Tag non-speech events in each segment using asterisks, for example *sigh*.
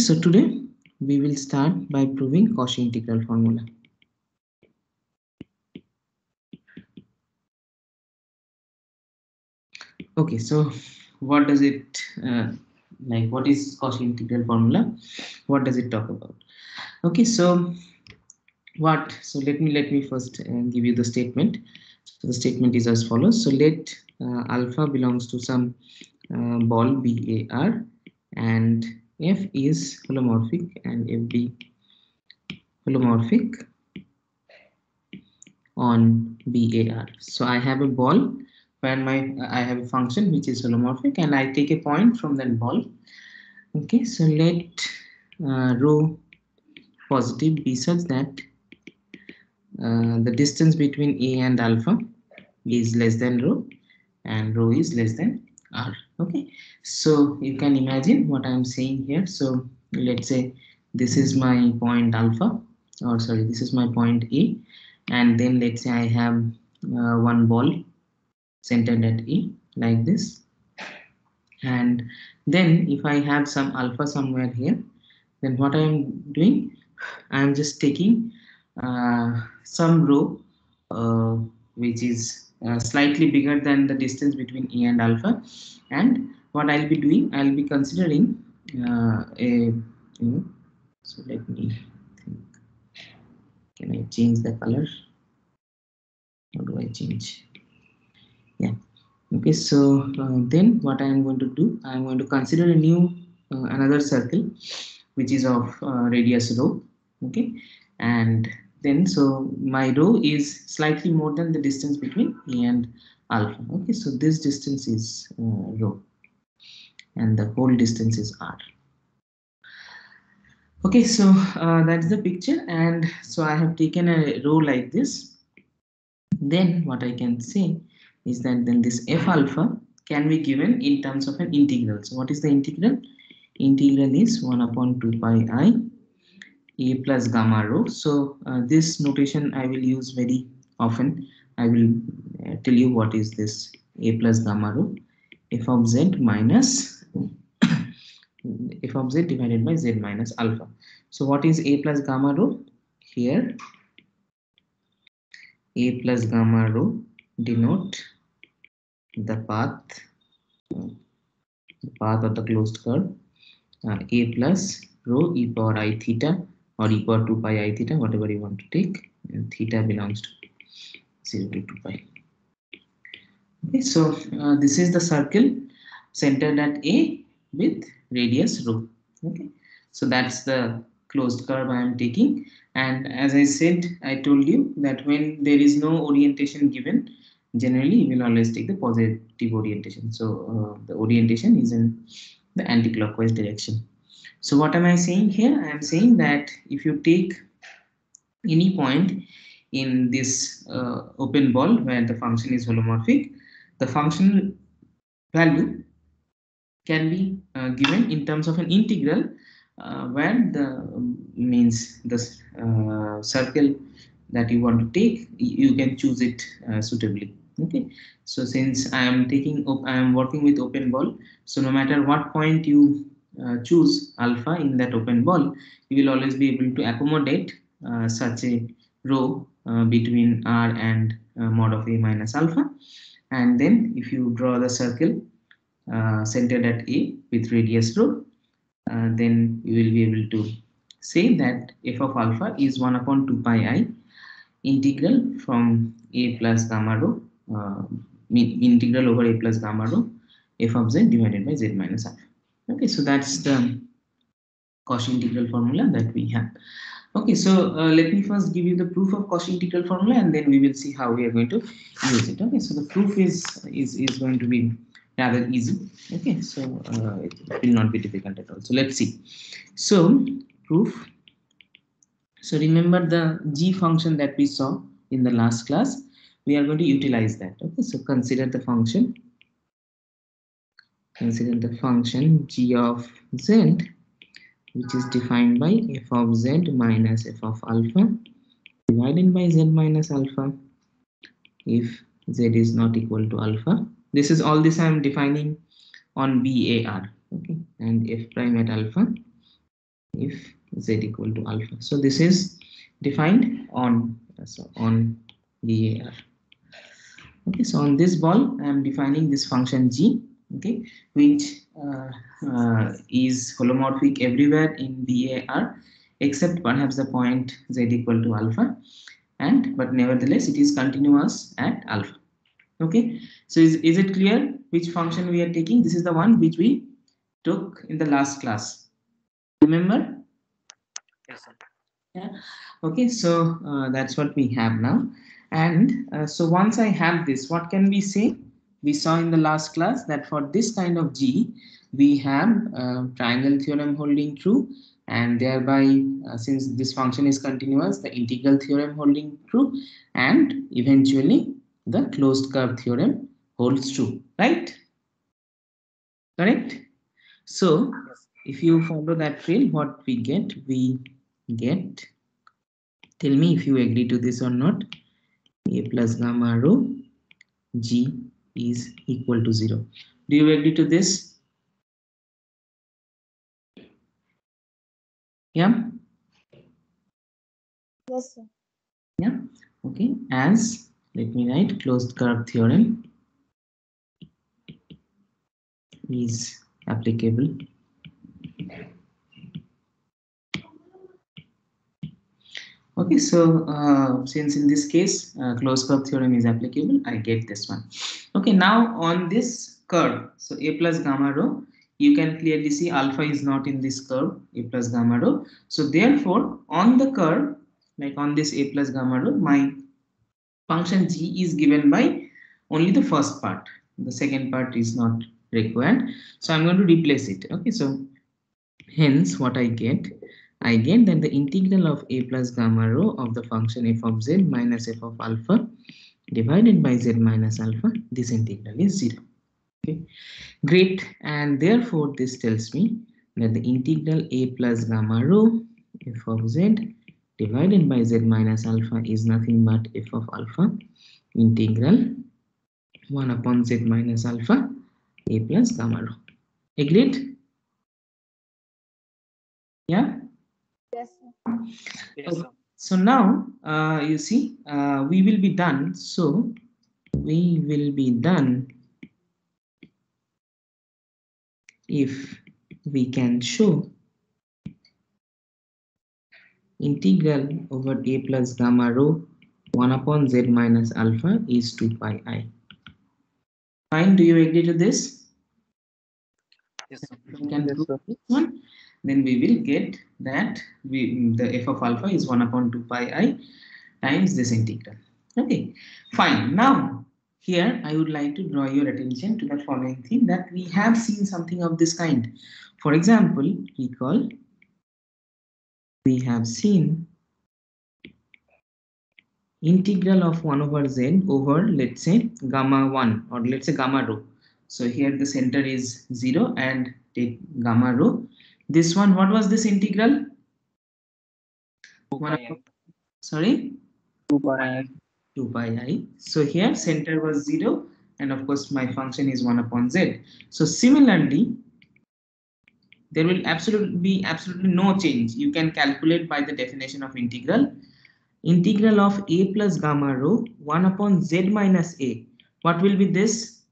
so today we will start by proving Cauchy integral formula. Okay, so what does it uh, like? What is Cauchy integral formula? What does it talk about? Okay, so what? So let me let me first uh, give you the statement. So the statement is as follows. So let uh, alpha belongs to some uh, ball BAR and F is holomorphic and FB holomorphic on BAR. So I have a ball where my I have a function which is holomorphic and I take a point from that ball. Okay, so let uh, rho positive be such that uh, the distance between A and alpha is less than rho and rho is less than R. Okay, so you can imagine what I'm saying here. So let's say this is my point alpha or sorry, this is my point e and then let's say I have uh, one ball centered at E like this. And then if I have some alpha somewhere here then what I am doing? I am just taking uh, some rho uh, which is uh, slightly bigger than the distance between E and alpha. And what I'll be doing I'll be considering uh, a you know, so let me think. Can I change the color? How do I change? Yeah. Okay so uh, then what I am going to do I am going to consider a new uh, another circle which is of uh, radius rho. Okay. And then so my rho is slightly more than the distance between E and alpha. Okay so this distance is uh, rho and the whole distance is r. Okay so uh, that's the picture and so i have taken a rho like this. Then what i can say is that then this f alpha can be given in terms of an integral. So what is the integral? Integral is 1 upon 2 pi i a plus gamma rho so uh, this notation i will use very often i will uh, tell you what is this a plus gamma rho f of z minus *coughs* f of z divided by z minus alpha. So what is a plus gamma rho? Here a plus gamma rho denote the path, the path of the closed curve uh, a plus rho e power i theta or e power 2 pi i theta whatever you want to take and theta belongs to 0 to 2 pi. Okay, so uh, this is the circle centered at A with radius rho. Okay, so that's the closed curve I am taking. And as I said, I told you that when there is no orientation given, generally you will always take the positive orientation. So uh, the orientation is in the anti-clockwise direction. So what am I saying here? I am saying that if you take any point in this uh, open ball where the function is holomorphic, the function value can be uh, given in terms of an integral uh, where the um, means the uh, circle that you want to take you can choose it uh, suitably okay so since i am taking i am working with open ball so no matter what point you choose alpha in that open ball you will always be able to accommodate uh, such a rho between r and mod of a minus alpha and then if you draw the circle uh, centered at A with radius rho, uh, then you will be able to say that f of alpha is 1 upon 2 pi i integral from A plus gamma rho, uh, integral over A plus gamma rho, f of z divided by z minus alpha. Okay, so that's the Cauchy integral formula that we have. Okay, so uh, let me first give you the proof of Cauchy integral formula and then we will see how we are going to use it. Okay, so the proof is, is, is going to be rather easy. Okay, so uh, it will not be difficult at all. So let's see. So proof. So remember the g function that we saw in the last class. We are going to utilize that. Okay, so consider the function. Consider the function g of z which is defined by f of z minus f of alpha divided by z minus alpha if z is not equal to alpha. This is all this I am defining on BAR. Okay, and f prime at alpha if z equal to alpha. So this is defined on so on BAR. Okay, so on this ball, I am defining this function g, okay, which uh, uh, is holomorphic everywhere in BAR except perhaps the point z equal to alpha and but nevertheless it is continuous at alpha. Okay so is, is it clear which function we are taking? This is the one which we took in the last class. Remember? Yes, sir. yeah. Okay so uh, that's what we have now. And uh, so once i have this what can we say we saw in the last class that for this kind of g we have uh, triangle theorem holding true and thereby uh, since this function is continuous the integral theorem holding true and eventually the closed curve theorem holds true right? Correct? So if you follow that trail what we get? We get tell me if you agree to this or not a plus gamma rho g is equal to zero. Do you agree to this? Yeah? Yes, sir. yeah? Okay. As let me write closed curve theorem is applicable okay so uh, since in this case uh, closed curve theorem is applicable i get this one. Okay now on this curve so a plus gamma rho you can clearly see alpha is not in this curve a plus gamma rho. So therefore on the curve like on this a plus gamma rho my function g is given by only the first part. The second part is not required. So i'm going to replace it. Okay so hence what i get get that the integral of a plus gamma rho of the function f of z minus f of alpha divided by z minus alpha this integral is zero okay great and therefore this tells me that the integral a plus gamma rho f of z divided by z minus alpha is nothing but f of alpha integral 1 upon z minus alpha a plus gamma rho. Agreed? Yes, sir. Yes, sir. So now, uh, you see, uh, we will be done. So we will be done if we can show integral over a plus gamma rho 1 upon z minus alpha is 2 pi i. Fine, do you agree to this? Yes, sir. we can Yes, prove sir. this one, then we will get that we the f of alpha is 1 upon 2 pi i times this integral. Okay, fine. Now, here I would like to draw your attention to the following thing that we have seen something of this kind. For example, recall we have seen integral of 1 over z over let's say gamma 1 or let's say gamma rho. So here the center is 0 and take gamma rho. This one, what was this integral? Two One pi Sorry? 2 pi i. 2 pi i. So here center was 0 and of course my function is 1 upon z. So similarly, there will absolutely be absolutely no change. You can calculate by the definition of integral. Integral of a plus gamma rho 1 upon z minus a. What will be this?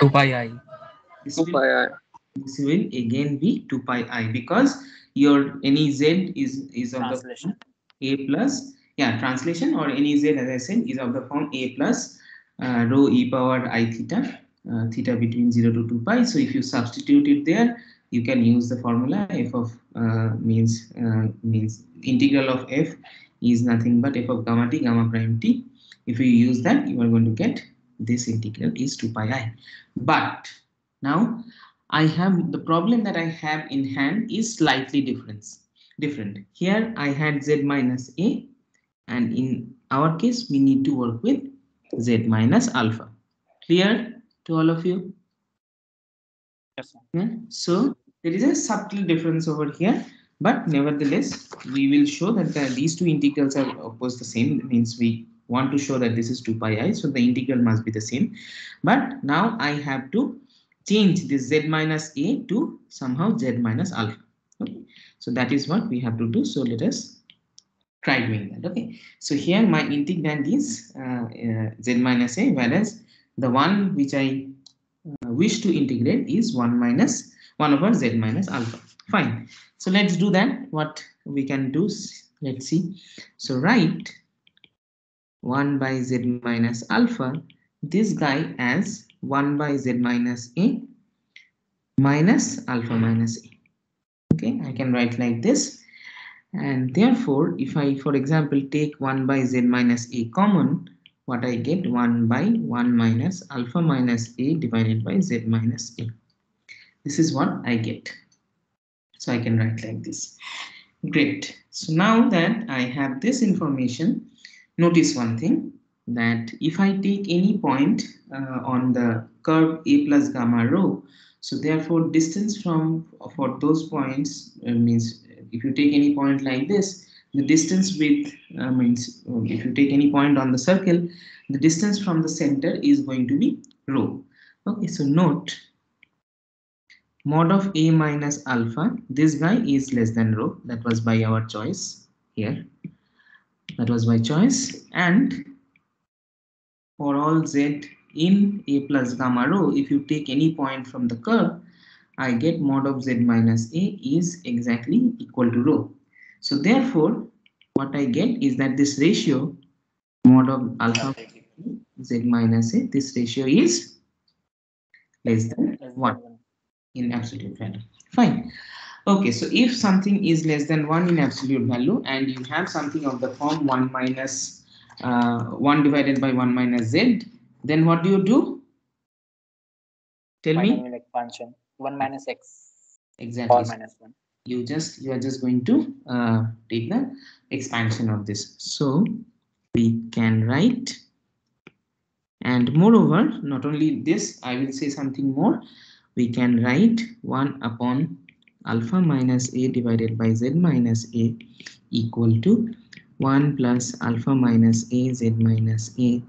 2 pi i. This 2 pi i. this will again be 2 pi i because your any z is is of the form a plus yeah translation or any z as i said is of the form a plus uh, rho e power i theta uh, theta between 0 to 2 pi. So if you substitute it there you can use the formula f of uh, means uh, means integral of f is nothing but f of gamma t gamma prime t. If you use that you are going to get this integral is 2 pi i. But now I have the problem that I have in hand is slightly different. Different. Here I had z minus a, and in our case we need to work with z minus alpha. Clear to all of you? Yes. Yeah. So there is a subtle difference over here, but nevertheless we will show that the, these two integrals are of course the same. That means we want to show that this is 2 pi i, so the integral must be the same. But now I have to change this z minus a to somehow z minus alpha. Okay, so that is what we have to do. So let us try doing that. Okay, so here my integrand is uh, uh, z minus a, whereas the one which I uh, wish to integrate is 1 minus 1 over z minus alpha. Fine. So let's do that. What we can do, let's see. So write 1 by z minus alpha, this guy as 1 by z minus a minus alpha minus a. Okay, I can write like this. And therefore, if I, for example, take 1 by z minus a common, what I get 1 by 1 minus alpha minus a divided by z minus a. This is what I get. So I can write like this. Great. So now that I have this information, notice one thing that if I take any point uh, on the curve a plus gamma rho, so therefore distance from for those points uh, means if you take any point like this, the distance with uh, means uh, if you take any point on the circle, the distance from the center is going to be rho. Okay, so note mod of a minus alpha, this guy is less than rho. That was by our choice here. That was by choice. And for all z in a plus gamma rho, if you take any point from the curve, I get mod of z minus a is exactly equal to rho. So therefore, what I get is that this ratio mod of alpha z minus a, this ratio is less than 1 in absolute value. Fine. Okay, so if something is less than 1 in absolute value and you have something of the form 1 minus uh, 1 divided by 1 minus z, then what do you do? Tell me Binomial expansion. 1 minus x exactly. or minus 1. You just you are just going to uh, take the expansion of this. So we can write and moreover, not only this, I will say something more. We can write 1 upon alpha minus a divided by z minus a equal to 1 plus alpha minus a z minus a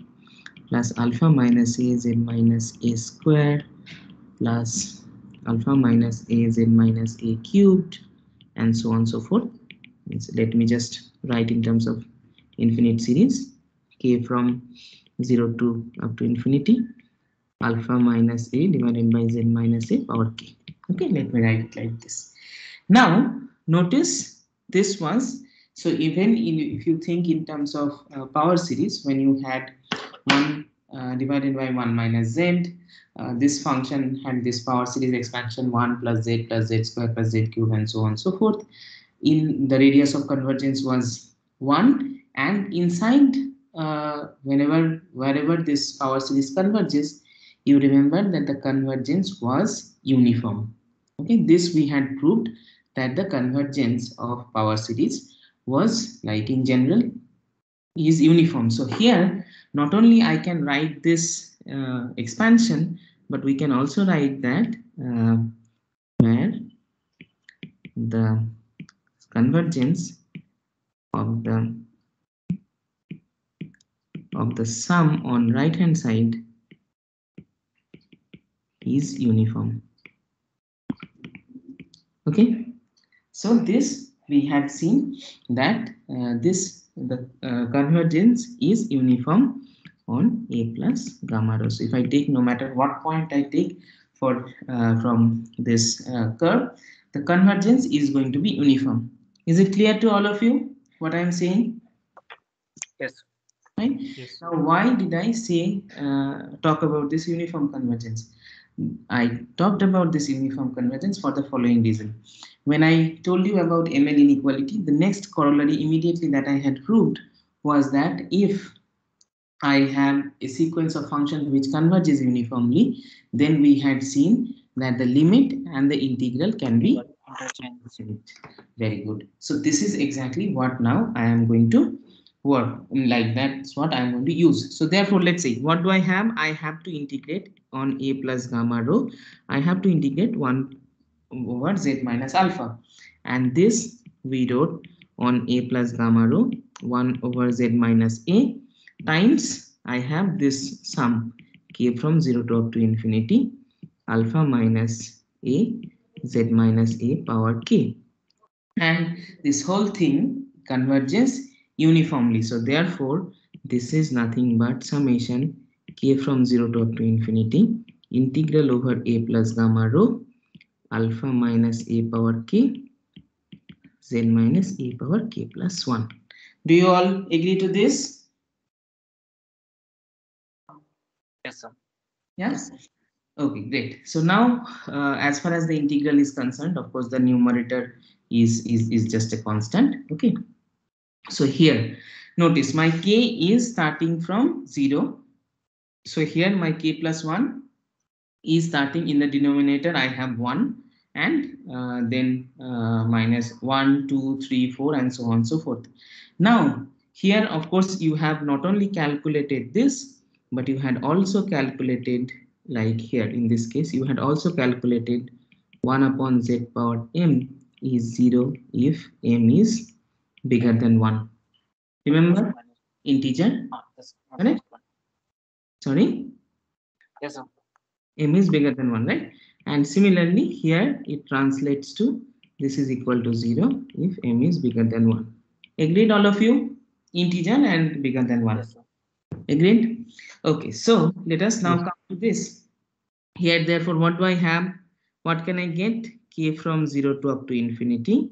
plus alpha minus a z minus a squared plus alpha minus a z minus a cubed and so on so forth. Means let me just write in terms of infinite series k from 0 to up to infinity alpha minus a divided by z minus a power k. Okay, let me write it like this. Now, notice this was, so even in, if you think in terms of uh, power series, when you had 1 uh, divided by 1 minus z, uh, this function had this power series expansion 1 plus z plus z square plus z cube and so on and so forth. In the radius of convergence was 1 and inside uh, whenever wherever this power series converges, you remember that the convergence was uniform. Okay, this we had proved that the convergence of power series was like in general is uniform. So here not only I can write this uh, expansion, but we can also write that uh, where the convergence of the of the sum on right hand side is uniform okay so this we had seen that uh, this the uh, convergence is uniform on a plus gamma rho. So if i take no matter what point i take for uh, from this uh, curve the convergence is going to be uniform. Is it clear to all of you what i am saying? Yes. right? Yes. now why did i say uh, talk about this uniform convergence i talked about this uniform convergence for the following reason when i told you about ml inequality the next corollary immediately that i had proved was that if i have a sequence of functions which converges uniformly then we had seen that the limit and the integral can be. Very good. So this is exactly what now I am going to work like that's what I'm going to use. So therefore, let's say what do I have? I have to integrate on a plus gamma rho. I have to integrate one over z minus alpha, and this we wrote on a plus gamma rho one over z minus a times I have this sum k from zero to up to infinity alpha minus a z minus a power k. And this whole thing converges uniformly. So therefore, this is nothing but summation k from 0 to up to infinity integral over a plus gamma rho alpha minus a power k z minus a power k plus 1. Do you all agree to this? Yes, sir. Yes. Okay, great. So now, uh, as far as the integral is concerned, of course, the numerator is, is, is just a constant. Okay. So here, notice my k is starting from 0. So here my k plus 1 is starting in the denominator. I have 1 and uh, then uh, minus 1, 2, 3, 4 and so on and so forth. Now, here, of course, you have not only calculated this, but you had also calculated like here in this case you had also calculated 1 upon z power m is 0 if m is bigger than 1 remember integer Correct? sorry Yes, sir. m is bigger than 1 right and similarly here it translates to this is equal to 0 if m is bigger than 1 agreed all of you integer and bigger than 1 Yes. Agreed? Okay, so let us now come to this. Here, therefore, what do I have? What can I get? k from 0 to up to infinity,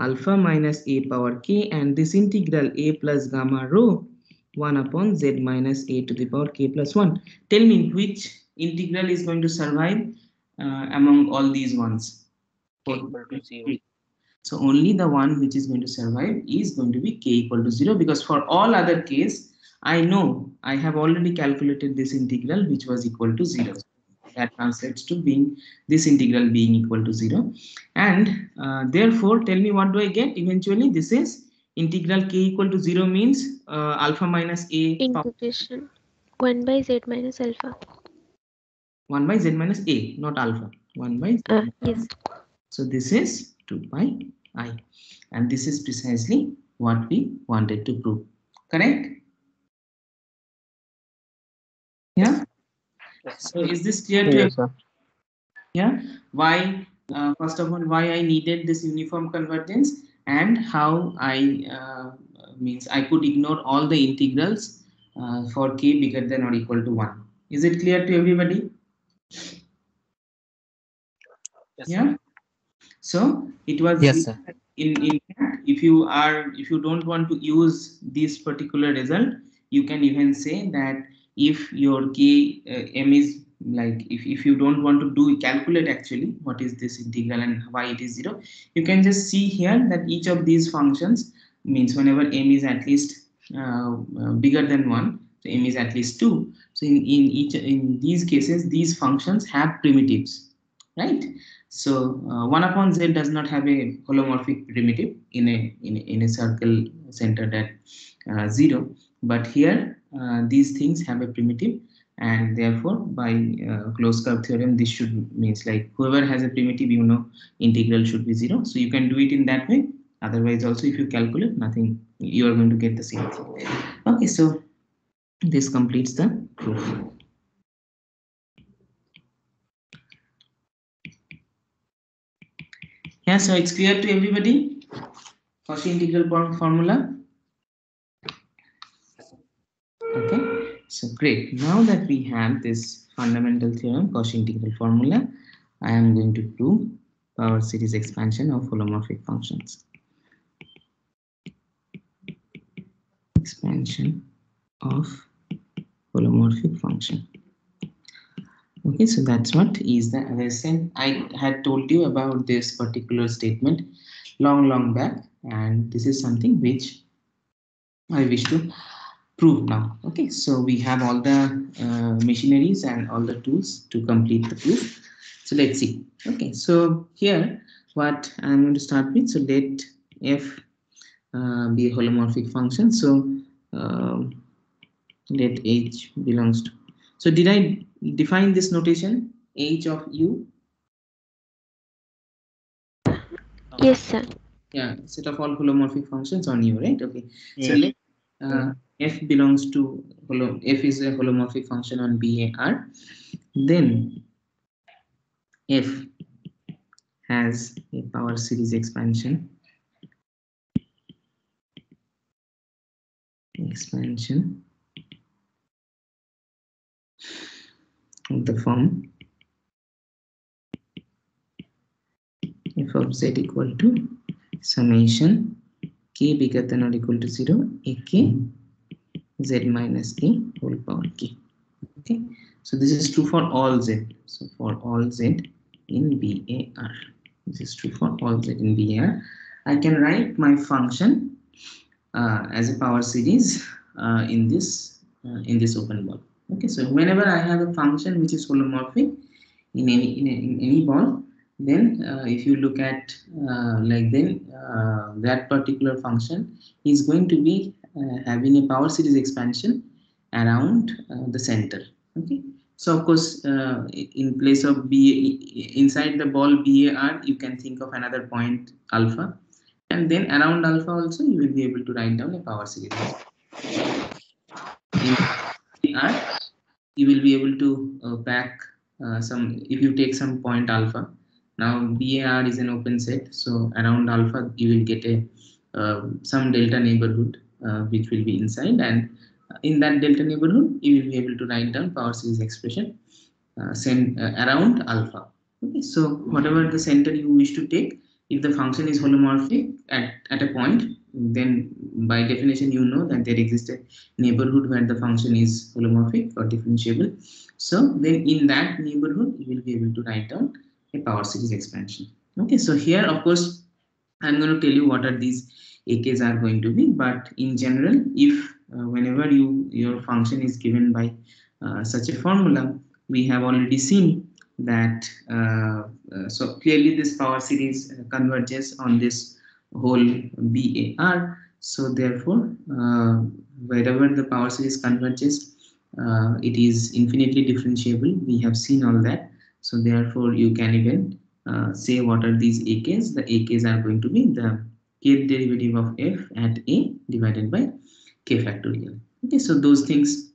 alpha minus a power k, and this integral a plus gamma rho 1 upon z minus a to the power k plus 1. Tell me which integral is going to survive uh, among all these ones? K equal to zero. So only the one which is going to survive is going to be k equal to 0 because for all other case, I know I have already calculated this integral which was equal to 0. That translates to being this integral being equal to 0. And uh, therefore, tell me what do I get eventually? This is integral k equal to 0 means uh, alpha minus a Integration 1 by z minus alpha. 1 by z minus a, not alpha. 1 by z. Uh, yes. So this is 2 pi i. And this is precisely what we wanted to prove. Correct? Yeah. Yes, So is this clear to Yes, sir. yeah? Why uh, first of all why i needed this uniform convergence and how i uh, means i could ignore all the integrals uh, for k bigger than or equal to 1 is it clear to everybody? Yes, yeah? So it was Yes, sir. in in if you are if you don't want to use this particular result you can even say that if your k uh, m is like if, if you don't want to do calculate actually what is this integral and why it is zero you can just see here that each of these functions means whenever m is at least uh, uh, bigger than one so m is at least two. So in, in each in these cases these functions have primitives right? So uh, 1 upon z does not have a holomorphic primitive in a in a, in a circle centered at uh, 0 but here these things have a primitive and therefore by uh, closed curve theorem this should means like whoever has a primitive you know integral should be 0 so you can do it in that way otherwise also if you calculate nothing you are going to get the same thing okay so this completes the proof Yeah, so it's clear to everybody. Cauchy integral form- formula. Okay, so great. Now that we have this fundamental theorem, Cauchy integral formula, I am going to prove power series expansion of holomorphic functions. Expansion of holomorphic function. Okay, so that's what is the as I said, I had told you about this particular statement long, long back, and this is something which I wish to prove now. Okay, so we have all the uh, machineries and all the tools to complete the proof. So let's see. Okay, so here what I'm going to start with. So let f uh, be a holomorphic function. So um, let h belongs to. So did I define this notation h of u? Yes, sir. Yeah, set of all holomorphic functions on u, right? Okay. So let uh, f belongs to f is a holomorphic function on BAR. Then f has a power series expansion. Expansion. Of the form. F of z equal to summation. K bigger than or equal to 0 ak z minus a whole power k. Okay? So this is true for all z. So for all z in bar this is true for all z in bar i can write my function uh, as a power series uh, in this uh, in this open ball. Okay? So whenever i have a function which is holomorphic in any in, a, in any ball then uh, if you look at uh, like then uh, that particular function is going to be having a power series expansion around uh, the center okay? So of course uh, in place of b inside the ball bar you can think of another point alpha. And then around alpha also you will be able to write down a power series. In BR, you will be able to uh, pack uh, some if you take some point alpha. Now bar is an open set so around alpha you will get a uh, some delta neighborhood. uh, which will be inside. And in that delta neighborhood you will be able to write down power series expression uh, send uh, around alpha. Okay so whatever the center you wish to take if the function is holomorphic at, at a point then by definition you know that there exists a neighborhood where the function is holomorphic or differentiable. So then in that neighborhood you will be able to write down a power series expansion. Okay so here of course i'm going to tell you what are these ak's are going to be but in general if uh, whenever you your function is given by uh, such a formula we have already seen that uh, so clearly this power series converges on this whole bar so therefore wherever the power series converges uh, it is infinitely differentiable. We have seen all that. So therefore you can even uh, say what are these ak's the ak's are going to be the kth derivative of f at a divided by k factorial. Okay so those things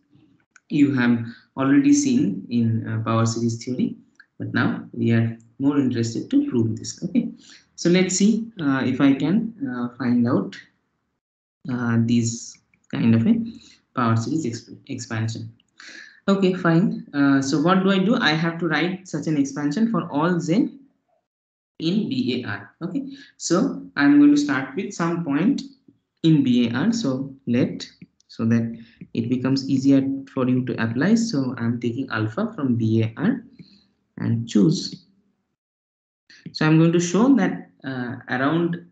you have already seen in uh, power series theory but now we are more interested to prove this okay? So let's see uh, if i can uh, find out uh, these kind of a power series exp expansion. Okay fine. Uh, so what do i do? I have to write such an expansion for all z in bar okay? So i'm going to start with some point in bar so let so that it becomes easier for you to apply. So i'm taking alpha from bar and choose. So i'm going to show that uh, around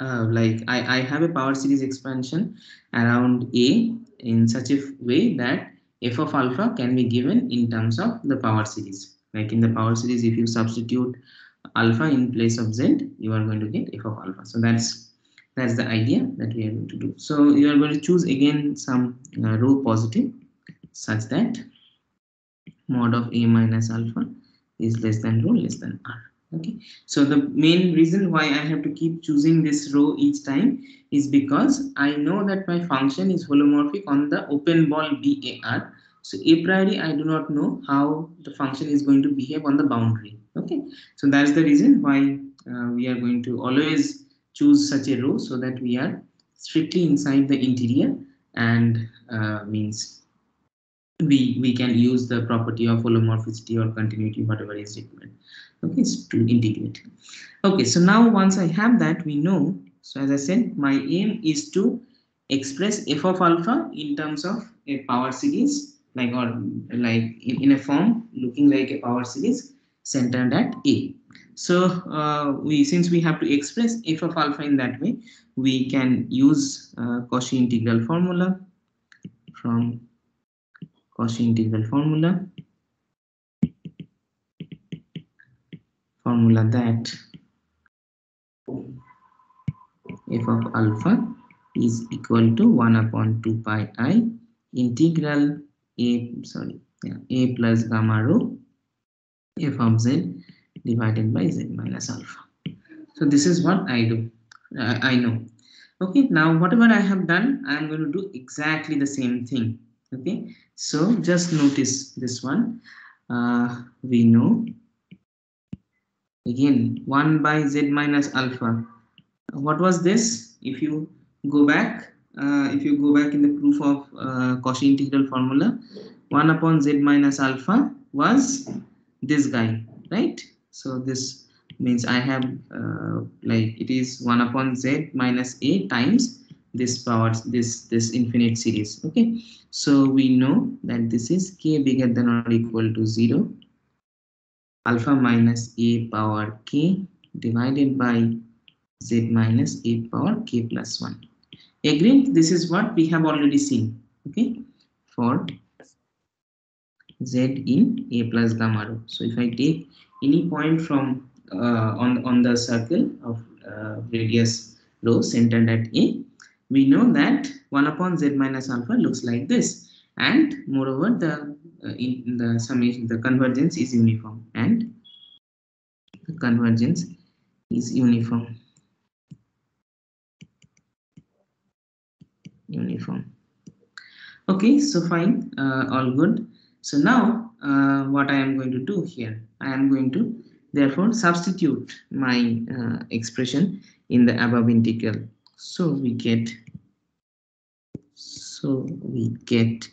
uh, like I, I have a power series expansion around a in such a way that f of alpha can be given in terms of the power series. Like in the power series if you substitute alpha in place of z you are going to get f of alpha. So that's that's the idea that we are going to do. So you are going to choose again some uh, rho positive such that mod of a minus alpha is less than rho less than r. Okay? So the main reason why i have to keep choosing this rho each time is because i know that my function is holomorphic on the open ball bar so a priori i do not know how the function is going to behave on the boundary okay. So that's the reason why uh, we are going to always choose such a rho so that we are strictly inside the interior and uh, means we we can use the property of holomorphicity or continuity whatever is required. Okay to integrate. Okay so now once i have that we know so as i said my aim is to express f of alpha in terms of a power series like or like in, in a form looking like a power series centered at a. So uh, we since we have to express f of alpha in that way we can use uh, Cauchy integral formula from Cauchy integral formula formula that f of alpha is equal to 1 upon 2 pi i integral a sorry yeah, a plus gamma rho f of z divided by z minus alpha. So this is what i do uh, i know. Okay now whatever i have done i am going to do exactly the same thing. Okay so just notice this one. Uh, we know again 1 by z minus alpha. What was this? If you go back uh, if you go back in the proof of uh, Cauchy integral formula 1 upon z minus alpha was this guy right? So this means i have uh, like it is 1 upon z minus a times this power this this infinite series okay? So we know that this is k bigger than or equal to 0 alpha minus a power k divided by z minus a power k plus 1 agreed this is what we have already seen okay? For z in a plus gamma rho so if i take any point from uh, on on the circle of uh, radius rho centered at a we know that 1 upon z minus alpha looks like this. And moreover the uh, in the summation the convergence is uniform. And the convergence is uniform. Uniform. Okay so fine uh, all good so now uh, what i am going to do here i am going to therefore substitute my uh, expression in the above integral. So we get so we get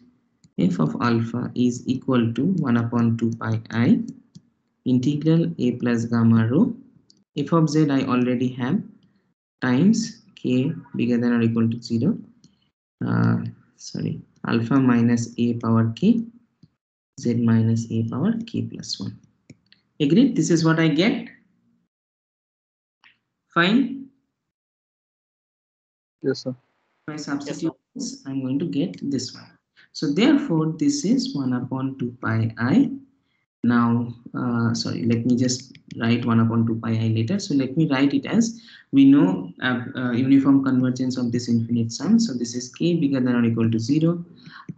f of alpha is equal to 1 upon 2 pi i integral a plus gamma rho. F of z i already have times k bigger than or equal to 0 uh, sorry alpha minus a power k z minus a power k plus 1 agreed this is what i get fine Yes, sir. if I substitute this, I'm going to get this one. So therefore, this is 1 upon 2 pi i. Now, uh, sorry, let me just write 1 upon 2 pi i later. So let me write it as, we know uh, uh, uniform convergence of this infinite sum. So this is k bigger than or equal to 0,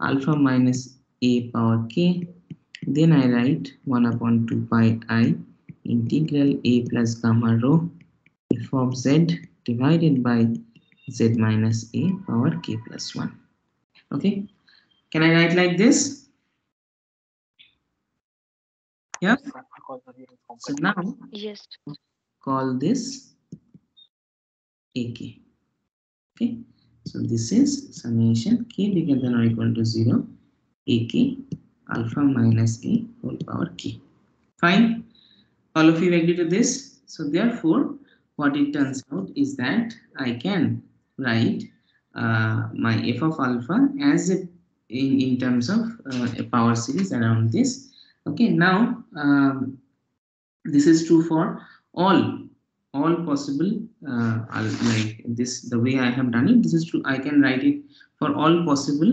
alpha minus a power k. Then I write 1 upon 2 pi i integral a plus gamma rho f of z divided by z minus a power k plus 1 okay? Can i write like this? Yeah? Because of uniform so now Yes. call this ak okay? So this is summation k bigger than or equal to 0 ak alpha minus e whole power k fine. All of you agree to this? So therefore what it turns out is that i can write uh, my f of alpha as a, in, in terms of uh, a power series around this. Okay now um, this is true for all all possible uh, like this the way i have done it this is true. I can write it for all possible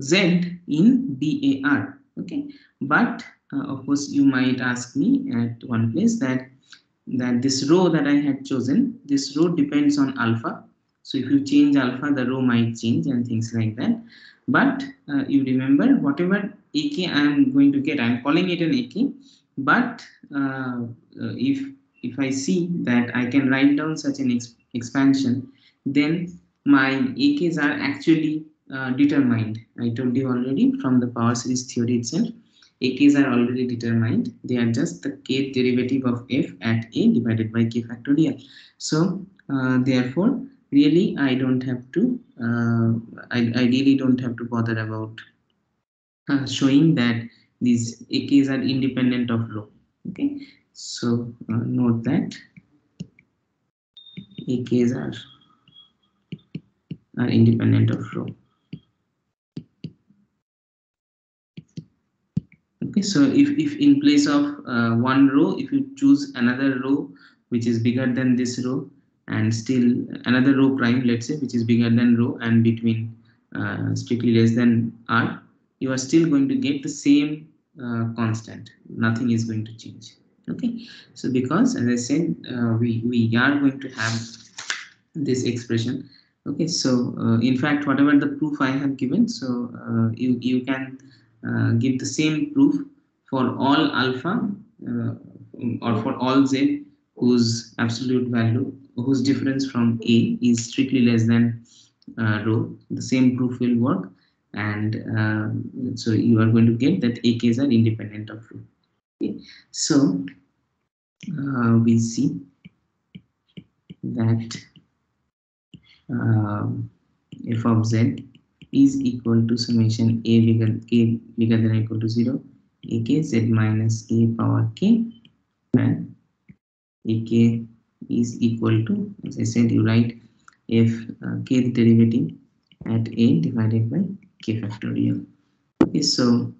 z in bar okay but uh, of course you might ask me at one place that that this rho that I had chosen, this rho depends on alpha. So if you change alpha, the rho might change and things like that. But uh, you remember whatever AK I am going to get, I am calling it an AK. But uh, uh, if if I see that I can write down such an ex expansion, then my AKs are actually uh, determined. I told you already from the power series theory itself. AKs are already determined. They are just the kth derivative of f at a divided by k factorial. So uh, therefore, really I don't have to, uh, I, I really don't have to bother about uh, showing that these AKs are independent of rho. Okay, so uh, note that AKs are, are independent of rho. Okay so if, if in place of uh, one rho if you choose another rho which is bigger than this rho and still another rho prime let's say which is bigger than rho and between uh, strictly less than r you are still going to get the same uh, constant. Nothing is going to change. Okay so because as i said uh, we we are going to have this expression. Okay so uh, in fact whatever the proof i have given so uh, you you can give the same proof for all alpha uh, or for all z whose absolute value whose difference from a is strictly less than uh, rho. The same proof will work. And uh, so you are going to get that ak's are independent of rho. Okay. so uh, we see that um, f of z is equal to summation a bigger k bigger than or equal to 0 ak z minus a power k and ak is equal to as i said you write if uh, k derivative at a divided by k factorial. Okay so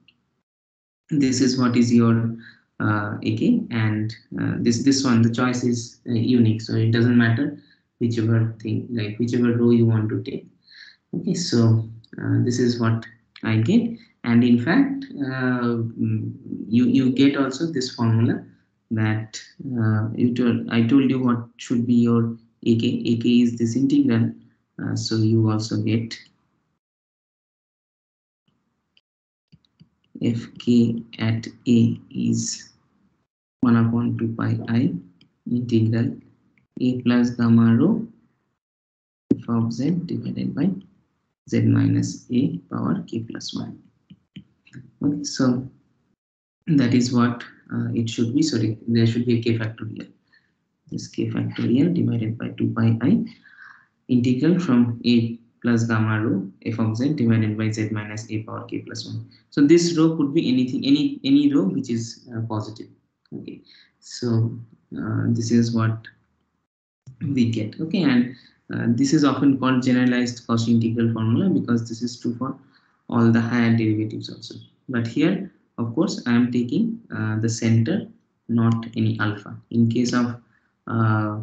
this is what is your uh, AK and uh, this this one the choice is uh, unique so it doesn't matter whichever thing like whichever rho you want to take. Okay so this is what I get. And in fact uh, you you get also this formula that uh, you told I told you what should be your AK AK is this integral. Uh, so you also get f k at a is 1 upon 2 pi i integral a plus gamma rho f of z divided by z minus a power k plus 1 okay so that is what uh, it should be. Sorry there should be a k factorial this k factorial divided by 2 pi i integral from a plus gamma rho f of z divided by z minus a power k plus 1 so this rho could be anything any any rho which is uh, positive. Okay so uh, this is what we get. Okay and this is often called generalized Cauchy integral formula because this is true for all the higher derivatives also. But here of course i am taking uh, the center not any alpha. In case of uh,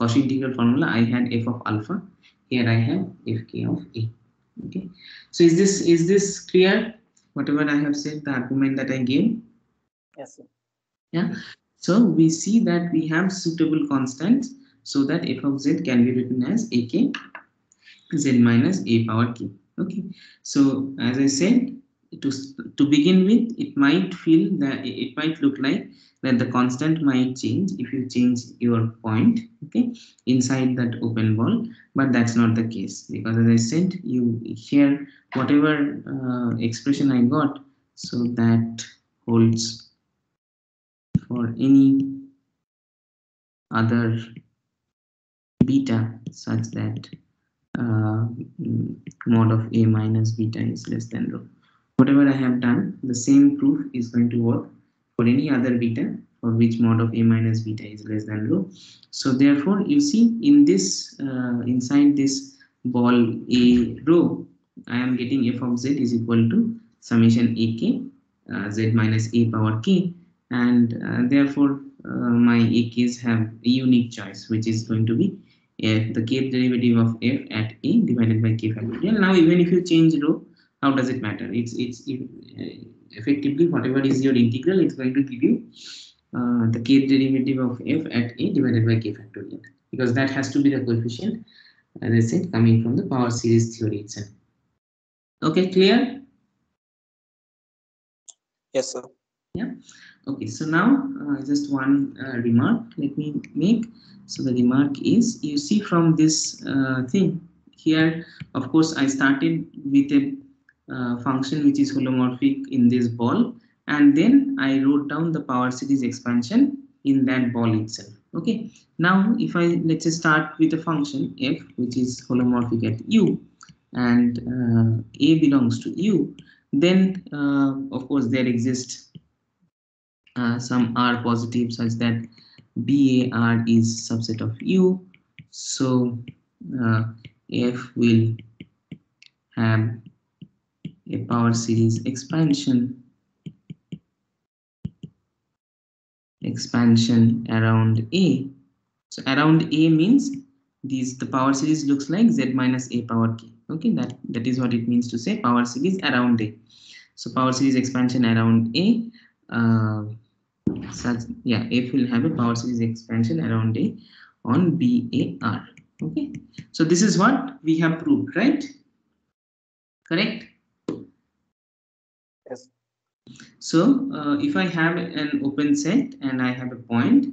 Cauchy integral formula i had f of alpha. Here i have fk of a. Okay. So is this is this clear? Whatever i have said the argument that i gave? Yes, sir. so we see that we have suitable constants so that f of z can be written as ak z minus a power k. Okay. So as i said to to begin with it might feel that it might look like that the constant might change if you change your point okay inside that open ball but that's not the case. Because as i said you here whatever uh, expression i got so that holds for any other beta such that uh, mod of a minus beta is less than rho. Whatever I have done, the same proof is going to work for any other beta for which mod of a minus beta is less than rho. So therefore, you see in this uh, inside this ball a rho, I am getting f of z is equal to summation ak uh, z minus a power k and uh, therefore uh, my ak's have a unique choice which is going to be f the k derivative of f at a divided by k factorial now even if you change rho how does it matter? It's it's uh, effectively whatever is your integral it's going to give you uh, the k derivative of f at a divided by k factorial because that has to be the coefficient as i said coming from the power series theory itself. Okay clear? Yes, sir. Yeah, okay, so now uh, just one uh, remark. Let me make. So the remark is you see from this uh, thing here, of course, I started with a uh, function which is holomorphic in this ball, and then I wrote down the power series expansion in that ball itself. Okay, now if I let's say start with a function f which is holomorphic at u, and uh, a belongs to u, then uh, of course there exists uh, some r positive such that bar is subset of u. So uh, f will have a power series expansion expansion around a. So around a means these the power series looks like z minus a power k. Okay that that is what it means to say power series around a. So power series expansion around a uh, such yeah f will have a power series expansion around a on bar okay? So this is what we have proved right? Correct? Yes. so uh, if i have an open set and i have a point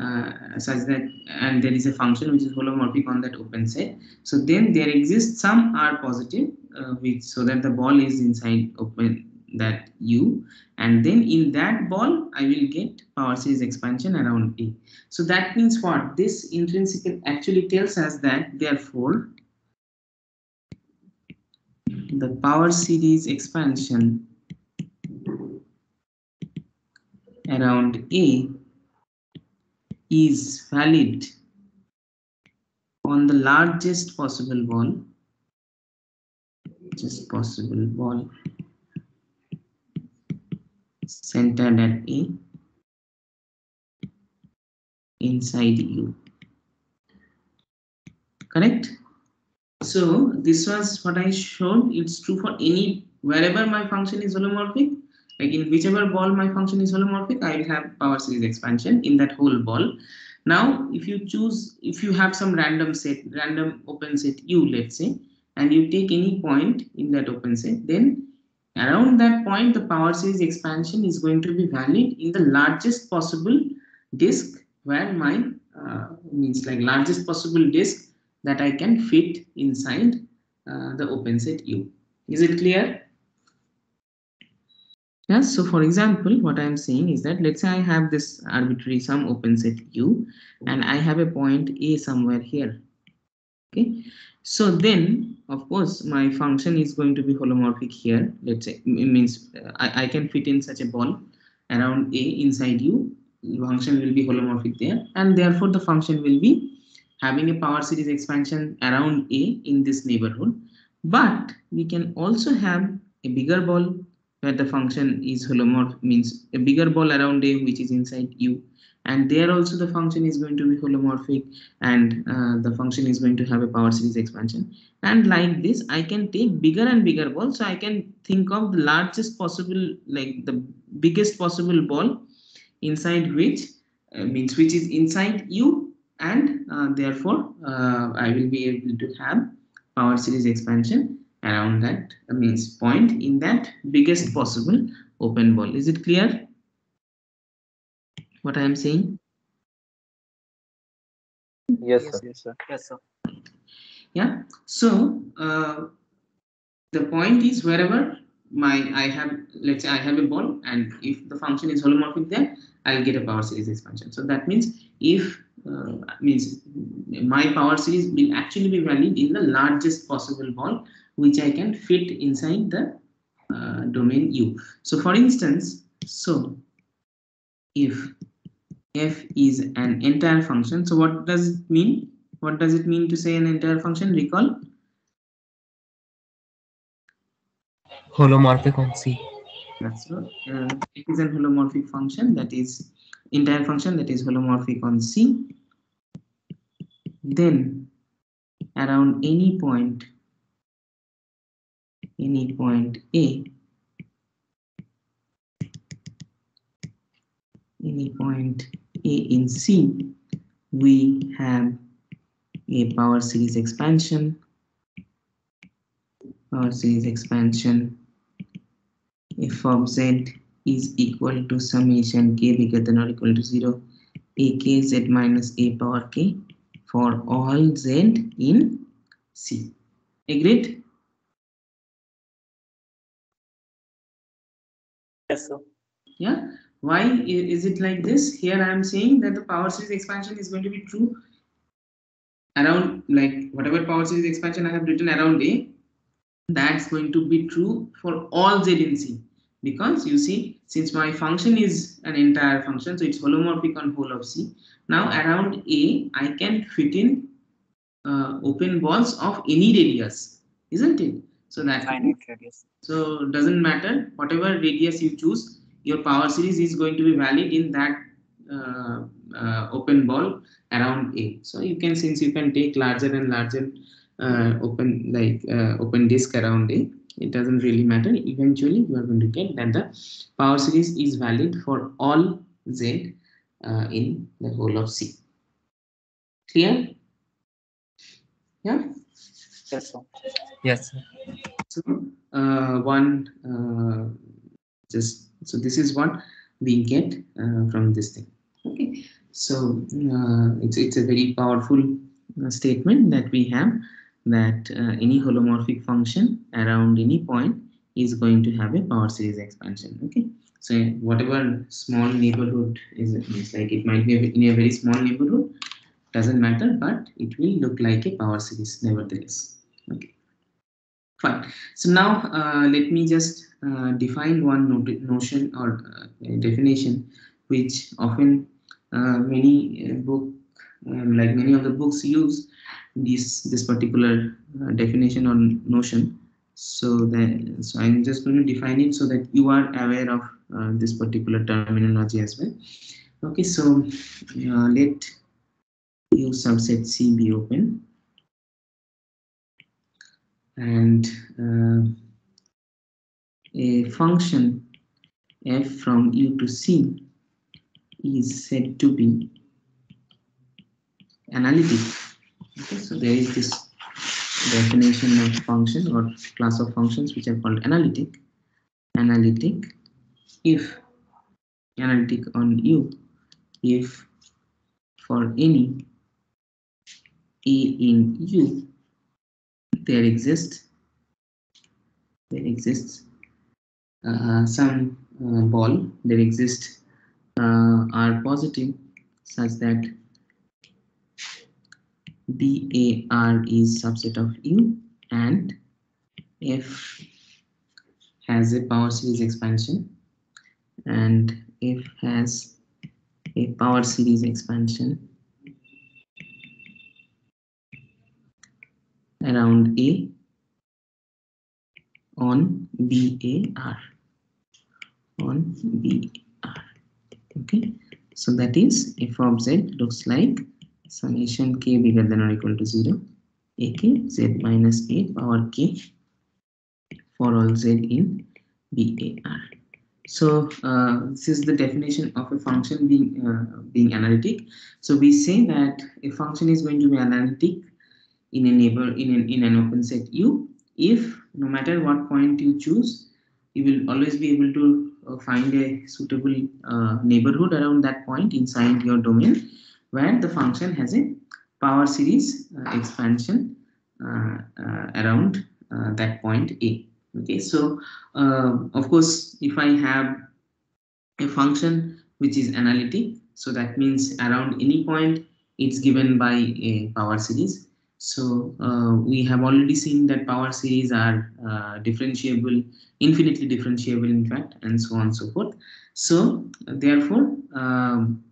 uh, such that and there is a function which is holomorphic on that open set so then there exists some r positive uh, which so that the ball is inside open that u. And then in that ball i will get power series expansion around a. So that means what? This intrinsic actually tells us that therefore the power series expansion around a is valid on the largest possible ball just possible ball centered at A inside U. Correct? So this was what I showed. It's true for any wherever my function is holomorphic. Like in whichever ball my function is holomorphic, I will have power series expansion in that whole ball. Now, if you choose, if you have some random set, random open set U, let's say, and you take any point in that open set, then around that point, the power series expansion is going to be valid in the largest possible disk where my uh, means like largest possible disk that I can fit inside uh, the open set U. Is it clear? Yes, so for example, what I'm saying is that let's say I have this arbitrary sum open set U and I have a point A somewhere here. Okay, so then of course my function is going to be holomorphic here. Let's say it means uh, I, I can fit in such a ball around A inside U. Function will be holomorphic there and therefore the function will be having a power series expansion around A in this neighborhood. But we can also have a bigger ball where the function is holomorphic means a bigger ball around A which is inside U. And there also the function is going to be holomorphic and uh, the function is going to have a power series expansion. And like this I can take bigger and bigger balls so I can think of the largest possible like the biggest possible ball inside which uh, means which is inside U and uh, therefore uh, I will be able to have power series expansion around that means point in that biggest possible open ball. Is it clear? What I am saying? Yes, sir. Yes, sir. Yes, sir. Yeah. So uh, the point is wherever my I have let's say I have a ball and if the function is holomorphic there, I'll get a power series expansion. So that means if uh, means my power series will actually be valid in the largest possible ball which I can fit inside the uh, domain U. So for instance, so if f is an entire function, so what does it mean? What does it mean to say an entire function? Recall? holomorphic on C. That's right. Uh, it is an holomorphic function that is entire function that is holomorphic on C. Then around any point, any point A, any point A in C, we have a power series expansion, power series expansion. F of z is equal to summation k bigger than or equal to 0 a k z minus a power k for all z in C. Agreed? Yes, sir. Yeah. Why is it like this? Here I am saying that the power series expansion is going to be true around like whatever power series expansion I have written around A, that's going to be true for all Z in C. Because you see, since my function is an entire function, so it's holomorphic on whole of C. Now around A, I can fit in uh, open balls of any radius, isn't it? So that Finite radius. so doesn't matter whatever radius you choose, your power series is going to be valid in that uh, uh, open ball around A. So you can since you can take larger and larger uh, open like uh, open disk around A, it doesn't really matter. Eventually, you are going to get that the power series is valid for all Z uh, in the whole of C. Clear? Yeah. Yes, sir. Yes, sir. So uh, one uh, just so this is what we get uh, from this thing. Okay, so uh, it's it's a very powerful uh, statement that we have that uh, any holomorphic function around any point is going to have a power series expansion. Okay, so whatever small neighborhood is, is like it might be in a very small neighborhood, doesn't matter, but it will look like a power series nevertheless. Okay, fine. So now uh, let me just uh, define one not notion or uh, definition which often many book um, like many of the books use this this particular definition or notion. So that so i'm just going to define it so that you are aware of uh, this particular terminology as well. Okay so uh, let u subset c be open and uh, a function f from u to c is said to be analytic. Okay so there is this definition of function or class of functions which are called analytic. Analytic if analytic on u if for any a in u there exists there exists uh, some uh, ball there exist uh, are positive such that BAR is subset of U and F has a power series expansion and F has a power series expansion around A on BAR on BAR okay? So that is f of z looks like summation k bigger than or equal to 0 ak z minus a power k for all z in bar so uh, this is the definition of a function being uh, being analytic. So we say that a function is going to be analytic in a neighbor in an, in an open set. U if no matter what point you choose you will always be able to uh, find a suitable uh, neighborhood around that point inside your domain where the function has a power series uh, expansion uh, uh, around uh, that point a. Okay so of course if i have a function which is analytic so that means around any point it's given by a power series so uh, we have already seen that power series are uh, differentiable, infinitely differentiable in fact, and so on and so forth. So therefore, um,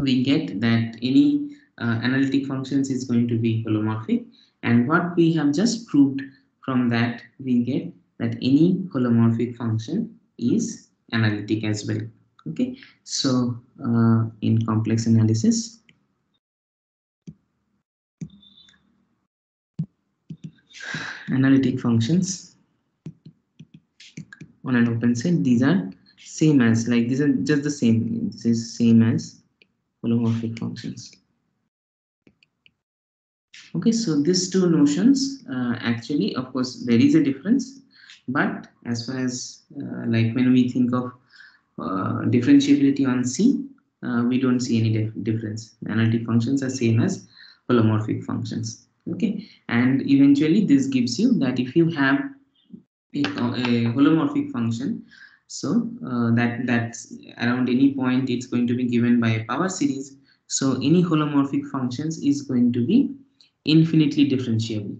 we get that any uh, analytic functions is going to be holomorphic. And what we have just proved from that, we get that any holomorphic function is analytic as well. Okay, so uh, in complex analysis, analytic functions on an open set these are same as like these are just the same. This is same as holomorphic functions. Okay so these two notions uh, actually of course there is a difference but as far as uh, like when we think of uh, differentiability on c uh, we don't see any dif difference. Analytic functions are same as holomorphic functions okay? And eventually this gives you that if you have a, a holomorphic function so uh, that that's around any point it's going to be given by a power series. So any holomorphic functions is going to be infinitely differentiable.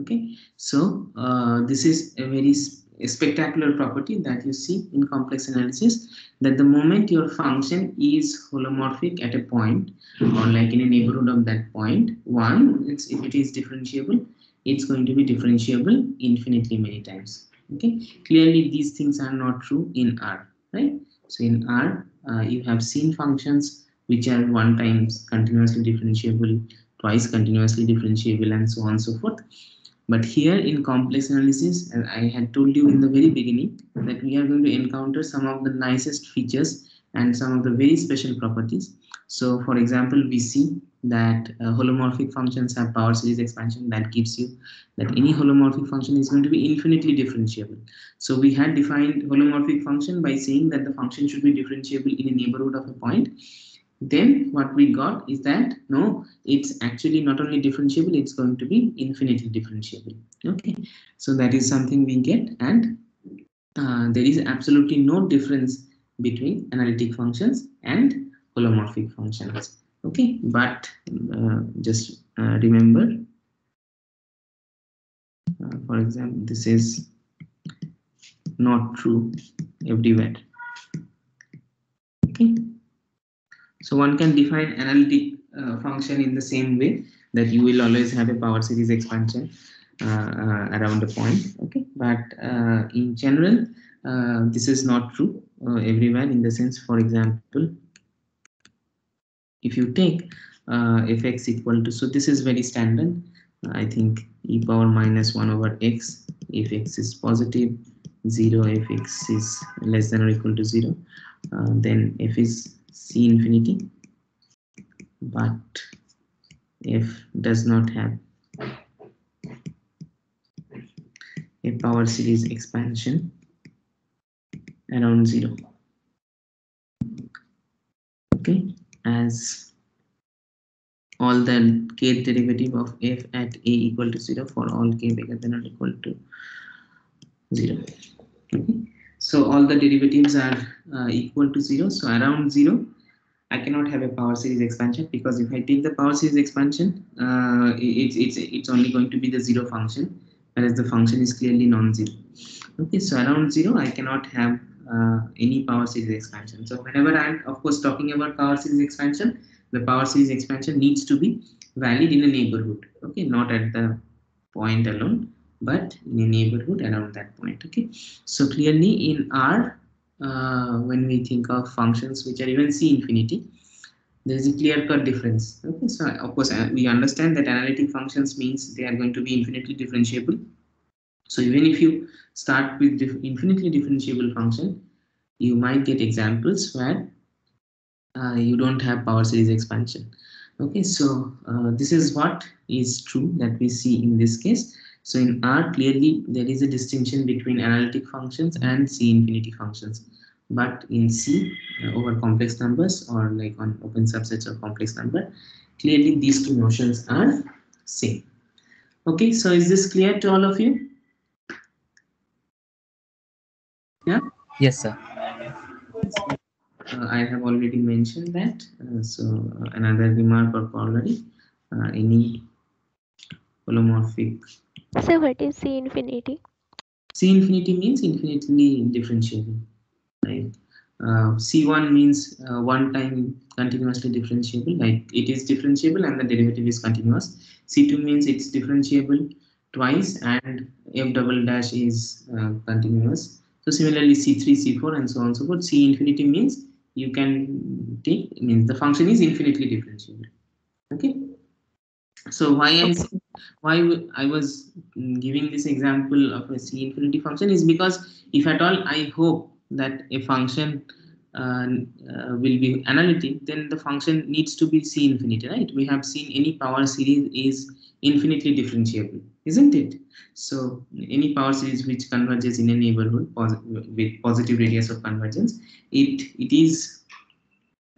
Okay? So uh, this is a very spectacular property that you see in complex analysis that the moment your function is holomorphic at a point or like in a neighborhood of that point one it's if it is differentiable it's going to be differentiable infinitely many times. Okay? Clearly these things are not true in r right? So in r uh, you have seen functions which are one times continuously differentiable twice continuously differentiable and so on and so forth but here in complex analysis, as I had told you in the very beginning, that we are going to encounter some of the nicest features and some of the very special properties. So for example, we see that uh, holomorphic functions have power series expansion that gives you that any holomorphic function is going to be infinitely differentiable. So we had defined holomorphic function by saying that the function should be differentiable in a neighborhood of a point then what we got is that no it's actually not only differentiable it's going to be infinitely differentiable okay so that is something we get and uh, there is absolutely no difference between analytic functions and holomorphic functions. Okay, but uh, just uh, remember, uh, for example, this is not true everywhere. Okay, so one can define analytic uh, function in the same way that you will always have a power series expansion uh, uh, around a point. Okay, but uh, in general, uh, this is not true uh, everywhere in the sense, for example, if you take fx equal to, so this is very standard, I think e power minus 1 over x, if x is positive, 0 if x is less than or equal to 0, uh, then f is c infinity, but f does not have a power series expansion around 0 okay as all the k derivative of f at a equal to 0 for all k bigger than or equal to 0 okay so all the derivatives are uh, equal to 0 so around 0 I cannot have a power series expansion because if I take the power series expansion, uh, it's it's it's only going to be the zero function, whereas the function is clearly non-zero. Okay, so around zero, I cannot have uh, any power series expansion. So whenever I'm of course talking about power series expansion, the power series expansion needs to be valid in a neighborhood. Okay, not at the point alone, but in a neighborhood around that point. Okay, so clearly in R uh, when we think of functions which are even c infinity there is a clear cut difference. Okay so of course uh, we understand that analytic functions means they are going to be infinitely differentiable. So even if you start with dif infinitely differentiable function you might get examples where uh, you don't have power series expansion. Okay so uh, this is what is true that we see in this case so in R, clearly there is a distinction between analytic functions and C infinity functions. But in C, uh, over complex numbers or like on open subsets of complex number, clearly these two notions are same. Okay, so is this clear to all of you? Yeah? Yes, sir. Uh, I have already mentioned that. Uh, so uh, another remark or corollary, uh, any holomorphic So what is C infinity? C infinity means infinitely differentiable, right? Uh, C1 means uh, one time continuously differentiable, like it is differentiable and the derivative is continuous. C2 means it's differentiable twice and f double dash is uh, continuous. So similarly C3, C4 and so on and so forth. C infinity means you can take, means the function is infinitely differentiable. Okay. So why I'm why I was giving this example of a C infinity function is because if at all I hope that a function uh, uh, will be analytic, then the function needs to be C infinity, right? We have seen any power series is infinitely differentiable, isn't it? So any power series which converges in a neighborhood with positive radius of convergence, it it is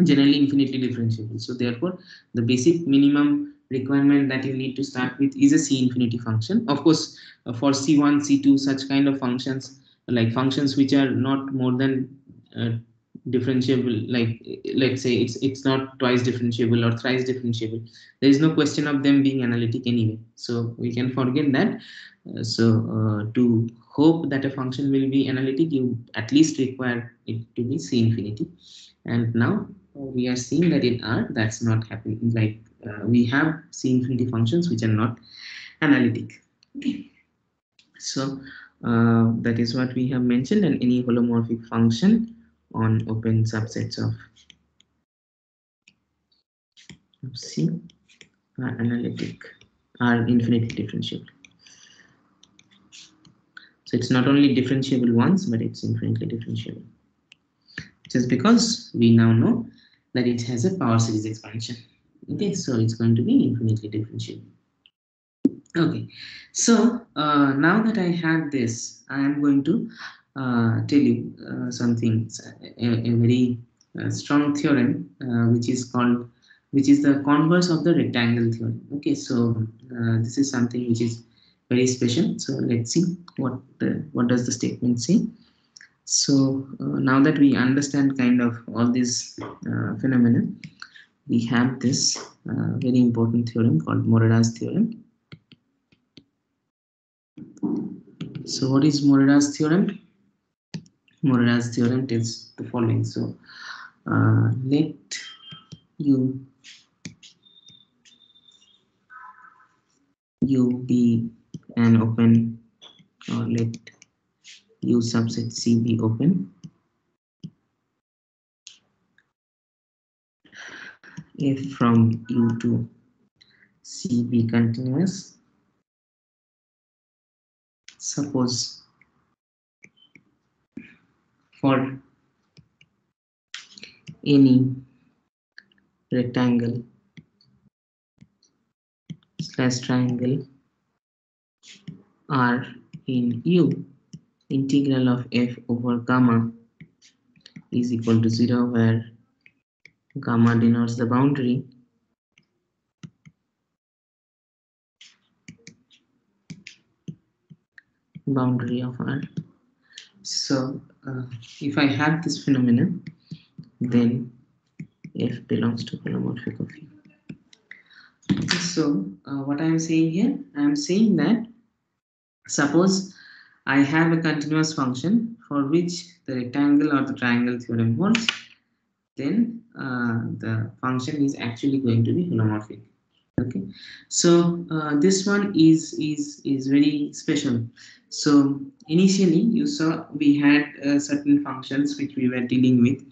generally infinitely differentiable. So therefore, the basic minimum requirement that you need to start with is a C infinity function. Of course, uh, for C1, C2, such kind of functions, like functions which are not more than uh, differentiable, like let's say it's it's not twice differentiable or thrice differentiable. There is no question of them being analytic anyway. So we can forget that. Uh, so uh, to hope that a function will be analytic, you at least require it to be C infinity. And now we are seeing that in R, that's not happening. Like uh, we have C infinity functions which are not analytic. Okay. So uh, that is what we have mentioned and any holomorphic function on open subsets of, C are analytic are infinitely differentiable. So it's not only differentiable once, but it's infinitely differentiable. Just because we now know that it has a power series expansion. Okay, so it's going to be infinitely differentiable. Okay, so uh, now that I have this, I am going to uh, tell you uh, something, a, a very uh, strong theorem, uh, which is called, which is the converse of the rectangle theorem. Okay, so uh, this is something which is very special. So let's see what the, what does the statement say. So now that we understand kind of all these phenomena, we have this uh, very important theorem called Morera's theorem. So what is Morera's theorem? Morera's theorem tells the following. So uh, let u u be an open or let u subset c be open if from u to c be continuous. Suppose for any rectangle slash triangle r in u integral of f over gamma is equal to 0 where gamma denotes the boundary boundary of R. So uh, if I have this phenomenon, then F belongs to holomorphic of U. So uh, what I am saying here, I am saying that suppose I have a continuous function for which the rectangle or the triangle theorem holds, then the function is actually going to be holomorphic. Okay? So uh, this one is is is very special. So initially you saw we had uh, certain functions which we were dealing with.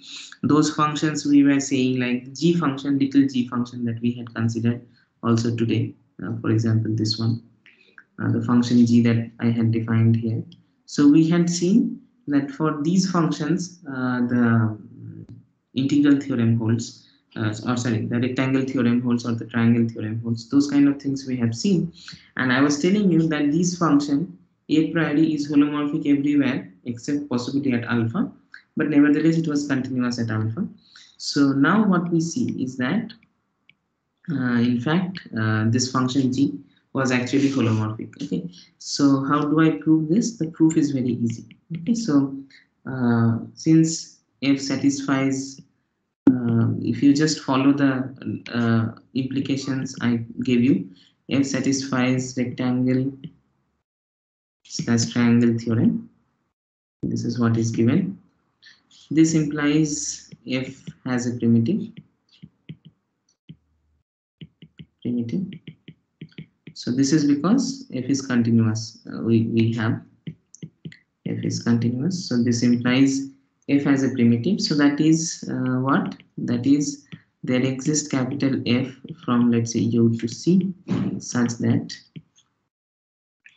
Those functions we were saying like g function little g function that we had considered also today. Uh, for example this one. Uh, the function g that i had defined here. So we had seen that for these functions uh, the integral theorem holds uh, or sorry, the rectangle theorem holds or the triangle theorem holds. Those kind of things we have seen. And I was telling you that this function a priori is holomorphic everywhere except possibly at alpha, but nevertheless it was continuous at alpha. So now what we see is that uh, in fact uh, this function g was actually holomorphic. Okay, so how do I prove this? The proof is very easy. Okay, so uh, since f satisfies uh, if you just follow the uh, implications I gave you, f satisfies rectangle slash triangle theorem. This is what is given. This implies f has a primitive. Primitive. So this is because f is continuous. Uh, we, we have f is continuous. So this implies f as a primitive. So that is uh, what? That is there exists capital f from let's say u to c such that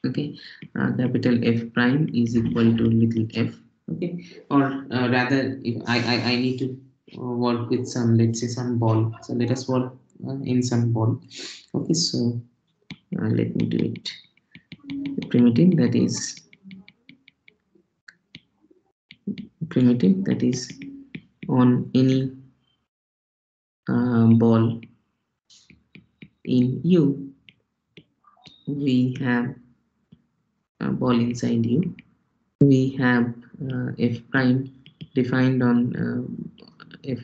okay uh, capital f prime is equal to little f okay? Or uh, rather if I, I i need to work with some let's say some ball. So let us work uh, in some ball. Okay so uh, let me do it. Primitive that is primitive that is on any uh, ball in U we have a ball inside U. We have uh, f prime defined on uh, f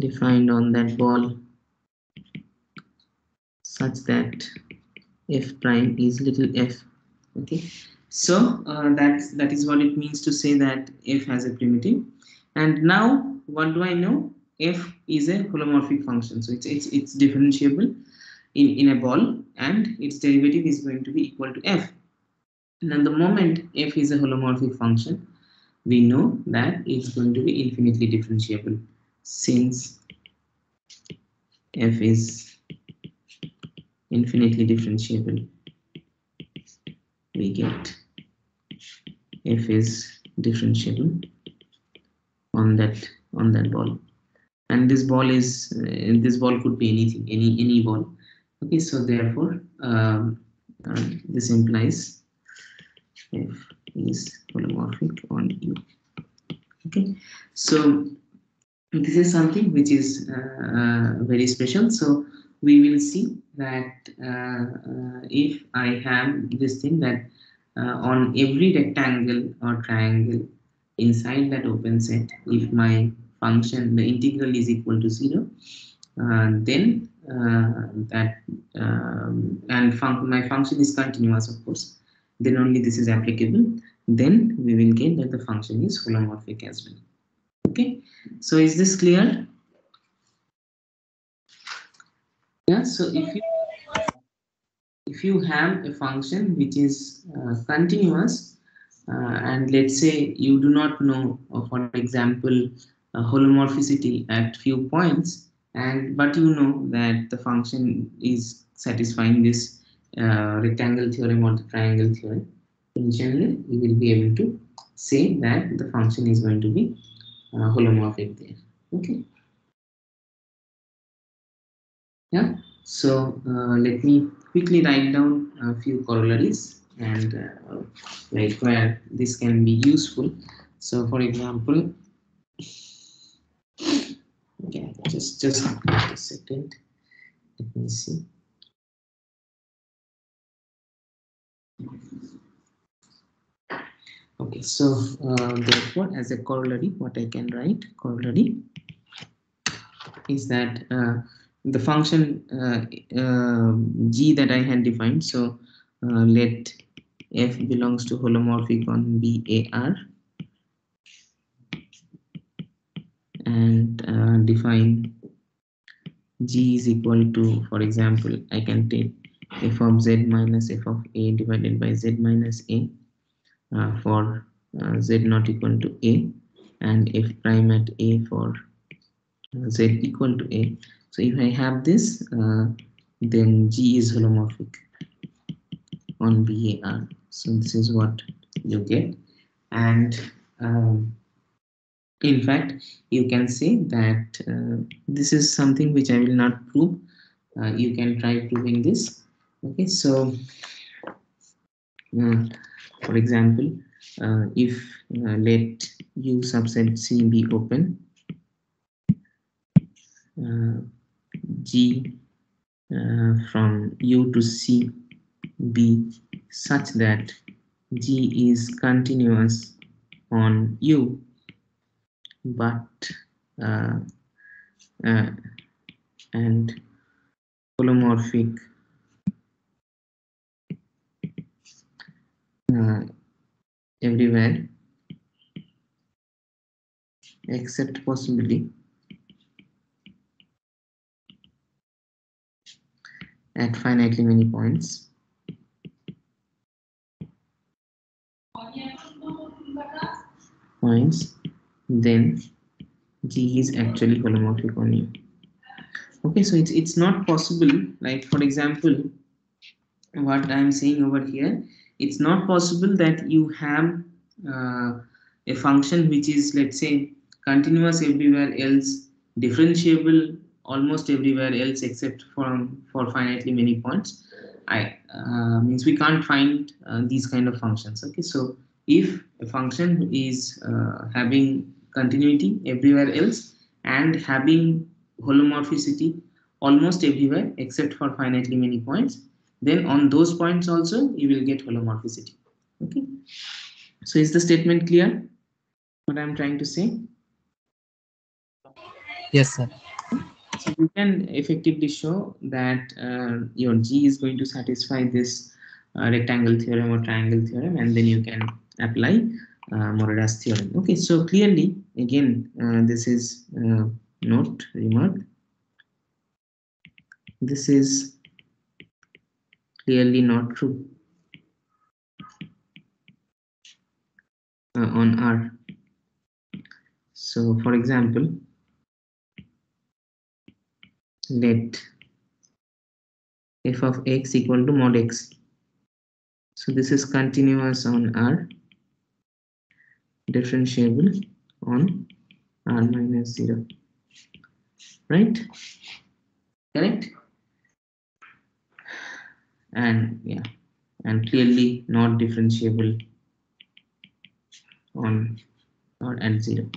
defined on that ball such that f prime is little f okay so uh, that's that is what it means to say that f has a primitive. And now what do i know? F is a holomorphic function. So it's it's it's differentiable in in a ball and its derivative is going to be equal to f. And the moment f is a holomorphic function we know that it's going to be infinitely differentiable since f is infinitely differentiable. We get f is differentiable on that on that ball. And this ball is uh, this ball could be anything any any ball. Okay so therefore um, uh, this implies f is holomorphic on u. Okay so this is something which is uh, uh, very special. So we will see that uh, uh, if I have this thing that on every rectangle or triangle inside that open set, if my function, the integral is equal to zero, uh, then uh, that um, and fun my function is continuous, of course, then only this is applicable. Then we will get that the function is holomorphic as well. Okay, so is this clear? Yeah, so if you if you have a function which is uh, continuous uh, and let's say you do not know uh, for example holomorphicity at few points and but you know that the function is satisfying this uh, rectangle theorem or the triangle theorem in general you will be able to say that the function is going to be uh, holomorphic there. Okay? Yeah so uh, let me quickly write down a few corollaries and uh, like where this can be useful. So for example, okay, just just a second. Let me see. Okay, so uh, therefore, as a corollary, what I can write corollary is that uh, the function uh, uh, g that I had defined. So uh, let f belongs to holomorphic on BAR and uh, define g is equal to, for example, I can take f of z minus f of a divided by z minus a uh, for uh, z not equal to a and f prime at a for z equal to a so if I have this, uh, then G is holomorphic on BAR. So this is what you get. And um, in fact, you can say that uh, this is something which I will not prove. Uh, you can try proving this. Okay, so uh, for example, uh, if uh, let U subset C be open, uh, G uh, from U to C be such that G is continuous on U, but uh, uh, and holomorphic uh, everywhere except possibly at finitely many points. Points, then G is actually holomorphic on U. Okay, so it's it's not possible. Like for example, what I'm saying over here, it's not possible that you have uh, a function which is let's say continuous everywhere else, differentiable almost everywhere else except from for finitely many points. I uh, means we can't find uh, these kind of functions. Okay so if a function is uh, having continuity everywhere else and having holomorphicity almost everywhere except for finitely many points then on those points also you will get holomorphicity. Okay? So is the statement clear what i'm trying to say? Yes, sir. So you can effectively show that uh, your G is going to satisfy this uh, rectangle theorem or triangle theorem, and then you can apply uh, Morera's theorem. Okay, so clearly, again, uh, this is uh, note remark. This is clearly not true uh, on R. So, for example, let f of x equal to mod x. So this is continuous on R, differentiable on R minus 0, right? Correct? And yeah, and clearly not differentiable on or at 0.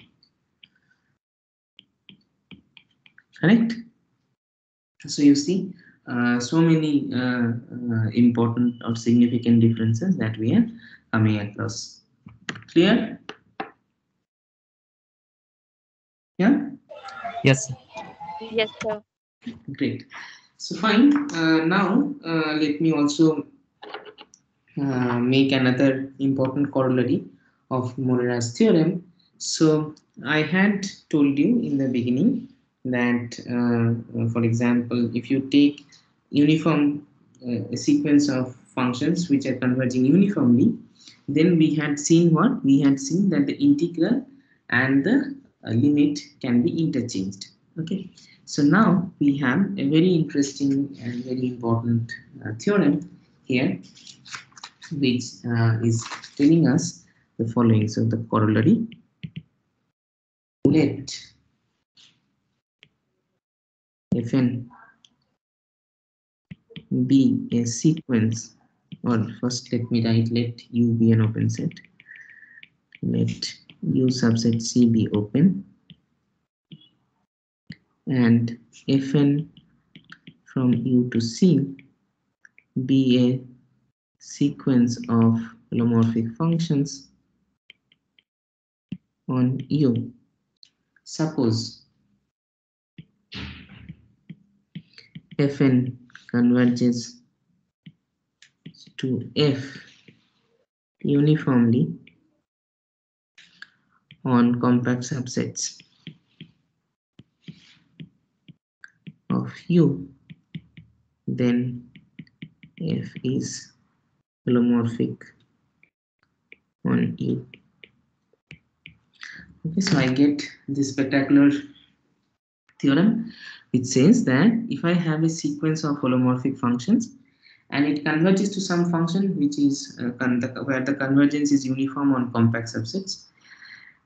Correct? So you see, uh, so many uh, uh, important or significant differences that we are coming across. Clear? Yeah. Yes, sir. Yes, sir. Great. So fine. Uh, now uh, let me also uh, make another important corollary of Morera's theorem. So I had told you in the beginning that, uh, for example, if you take uniform uh, sequence of functions which are converging uniformly, then we had seen what? We had seen that the integral and the uh, limit can be interchanged. Okay. So now we have a very interesting and very important uh, theorem here, which uh, is telling us the following. So the corollary, let fn be a sequence, or first let me write let u be an open set, let u subset c be open. And fn from u to c be a sequence of holomorphic functions on u. Suppose fn converges to f uniformly on compact subsets of u, then f is holomorphic on u. Okay, so I get this spectacular theorem which says that if I have a sequence of holomorphic functions and it converges to some function which is uh, the, where the convergence is uniform on compact subsets,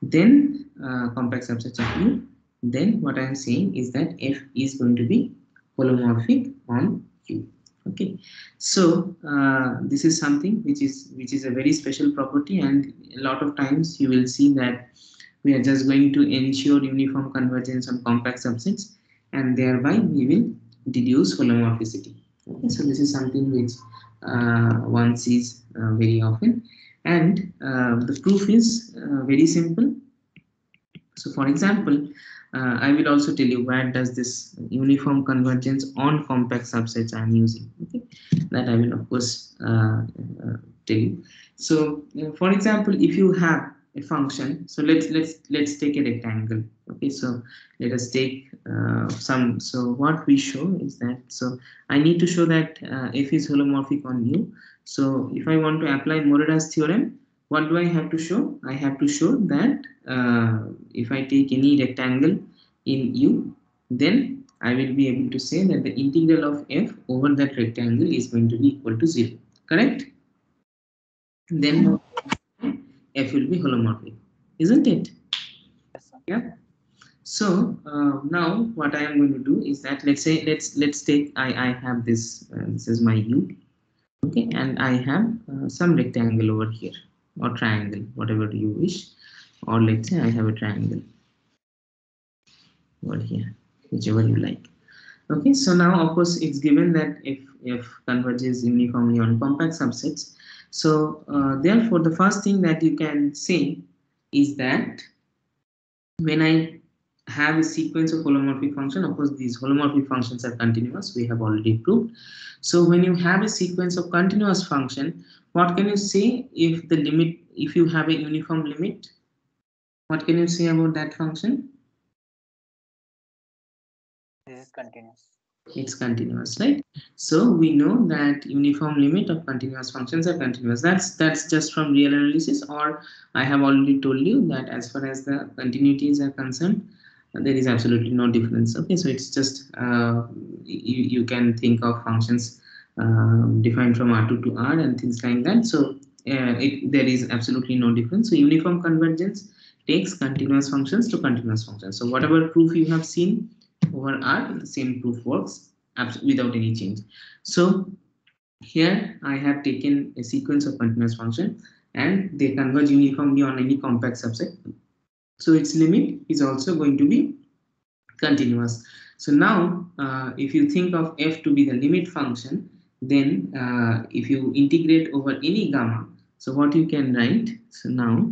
then uh, compact subsets of u, then what I am saying is that f is going to be holomorphic on u. Okay, so uh, this is something which is which is a very special property, and a lot of times you will see that we are just going to ensure uniform convergence on compact subsets, and thereby we will deduce holomorphicity. Okay, so this is something which uh, one sees uh, very often, and uh, the proof is uh, very simple. So, for example, uh, I will also tell you where does this uniform convergence on compact subsets I am using. Okay, that I will of course uh, tell you. So, for example, if you have a function, so let's let's let's take a rectangle. Okay, so let us take uh, some. So what we show is that so I need to show that uh, f is holomorphic on u. So if I want to apply Morera's theorem, what do I have to show? I have to show that uh, if I take any rectangle in U, then I will be able to say that the integral of f over that rectangle is going to be equal to 0. Correct? Then f will be holomorphic, isn't it? Yes, sir. Yeah. So uh, now what I am going to do is that let's say let's let's take I I have this uh, this is my U, okay, and I have uh, some rectangle over here or triangle, whatever you wish, or let's say I have a triangle over here, whichever you like. Okay, so now of course it's given that if if converges uniformly on compact subsets. So uh, therefore, the first thing that you can say is that when I have a sequence of holomorphic function, of course these holomorphic functions are continuous, we have already proved. So when you have a sequence of continuous function, what can you say if the limit, if you have a uniform limit, what can you say about that function? Is continuous. It's continuous, right? So we know that uniform limit of continuous functions are continuous. That's that's just from real analysis, or I have already told you that as far as the continuities are concerned, there is absolutely no difference. Okay, so it's just uh, you, you can think of functions um, defined from R2 to R and things like that. So uh, it, there is absolutely no difference. So uniform convergence takes continuous functions to continuous functions. So whatever proof you have seen over R, the same proof works without any change. So here I have taken a sequence of continuous function and they converge uniformly on any compact subset. So its limit is also going to be continuous. So now, uh, if you think of f to be the limit function, then uh, if you integrate over any gamma, so what you can write, so now,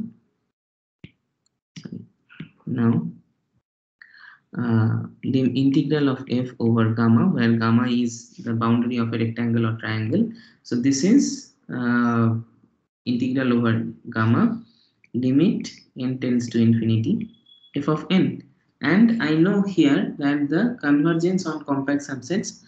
now, uh, the integral of f over gamma, where gamma is the boundary of a rectangle or triangle. So this is uh, integral over gamma, limit n tends to infinity, f of n. And I know here that the convergence on compact subsets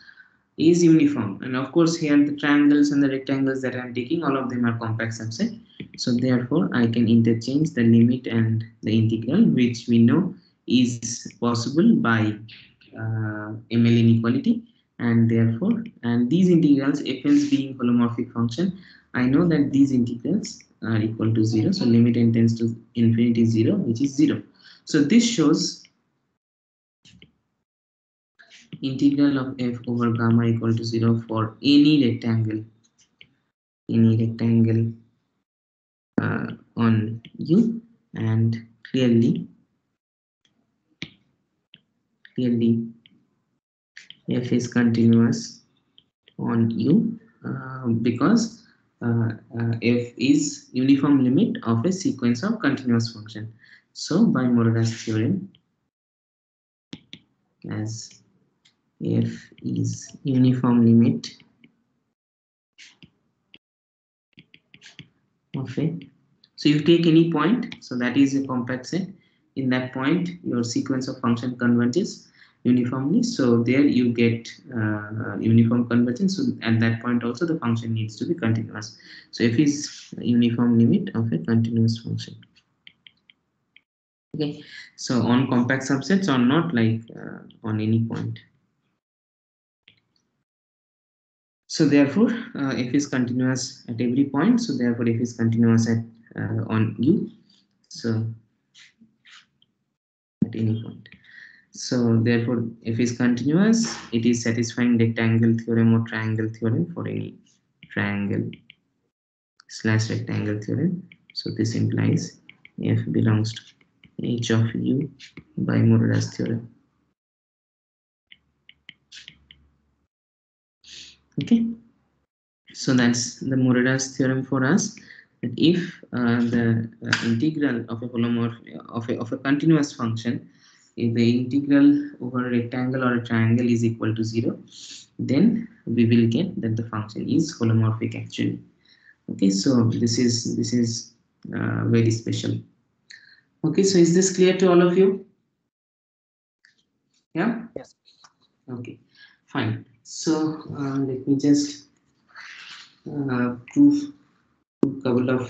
is uniform. And of course, here the triangles and the rectangles that I'm taking, all of them are compact subset. So therefore, I can interchange the limit and the integral, which we know is possible by uh, ML inequality. And therefore, and these integrals, fs being holomorphic function, I know that these integrals are equal to zero. So limit n tends to infinity zero, which is zero. So this shows integral of f over gamma equal to 0 for any rectangle any rectangle uh, on u and clearly clearly f is continuous on u uh, because uh, uh, f is uniform limit of a sequence of continuous function. So by Morera's theorem as f is uniform limit of a so you take any point so that is a compact set in that point your sequence of function converges uniformly. So there you get uh, uniform convergence. So at that point also the function needs to be continuous. So f is uniform limit of a continuous function. Okay. So on compact subsets or not like uh, on any point. So therefore uh, f is continuous at every point so therefore f is continuous at uh, on u so at any point so therefore f is continuous it is satisfying rectangle theorem or triangle theorem for any triangle slash rectangle theorem. So this implies f belongs to h of u by Morera's theorem. Okay. So that's the Morera's theorem for us if uh, the uh, integral of a holomorphic of a, of a continuous function if the integral over a rectangle or a triangle is equal to zero then we will get that the function is holomorphic actually. Okay so this is this is uh, very special. Okay so is this clear to all of you? Yeah? Yes. okay fine. So uh, let me just uh, prove couple of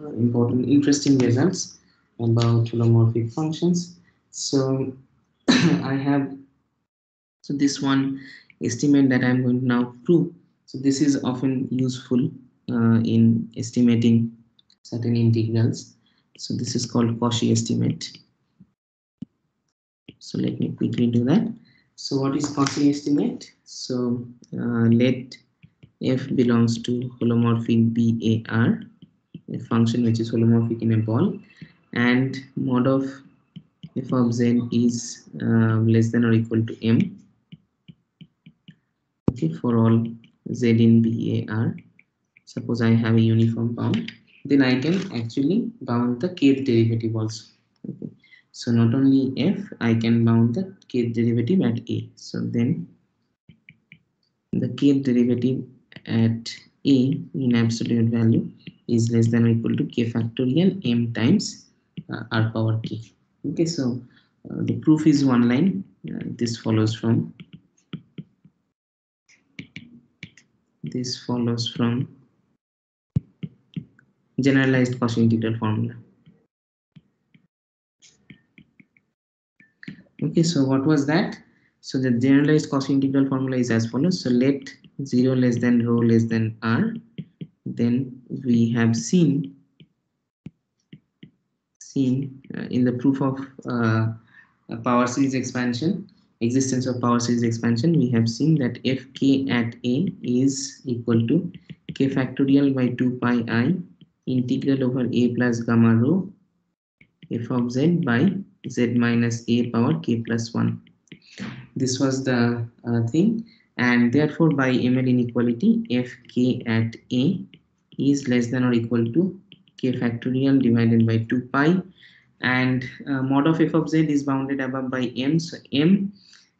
uh, important interesting results about holomorphic functions. So *clears throat* i have so this one estimate that i'm going to now prove. So this is often useful uh, in estimating certain integrals. So this is called Cauchy estimate. So let me quickly do that. So what is Cauchy estimate? So uh, let f belongs to holomorphic bar a function which is holomorphic in a ball and mod of f of z is uh, less than or equal to m. Okay for all z in bar suppose i have a uniform bound then i can actually bound the kth derivative also. Okay so not only f i can bound the kth derivative at a. So then the kth derivative at a in absolute value is less than or equal to k factorial m times uh, r power k. Okay so uh, the proof is one line. Uh, this follows from this follows from generalized Cauchy integral formula. Okay so what was that? So the generalized Cauchy integral formula is as follows. So let 0 less than rho less than r then we have seen seen uh, in the proof of uh, power series expansion existence of power series expansion we have seen that fk at a is equal to k factorial by 2 pi i integral over a plus gamma rho f of z by z minus a power k plus 1 this was the uh, thing and therefore by ml inequality fk at a is less than or equal to k factorial divided by 2 pi. And uh, mod of f of z is bounded above by m so m.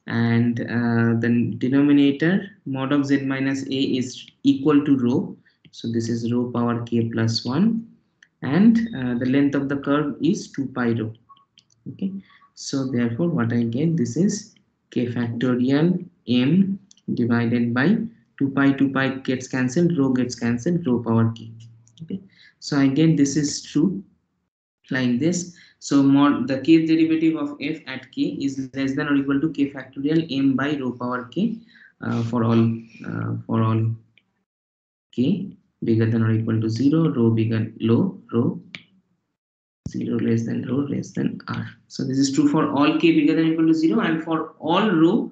And uh, the denominator mod of z minus a is equal to rho. So this is rho power k plus 1 and uh, the length of the curve is 2 pi rho. Okay. So therefore what i get this is k factorial m divided by 2 pi 2 pi gets cancelled rho gets cancelled rho power k. Okay. So i get this is true like this. So mod the kth derivative of f at k is less than or equal to k factorial m by rho power k uh, for all uh, for all k bigger than or equal to 0 rho bigger low rho 0 less than rho less than r. So this is true for all k bigger than or equal to 0 and for all rho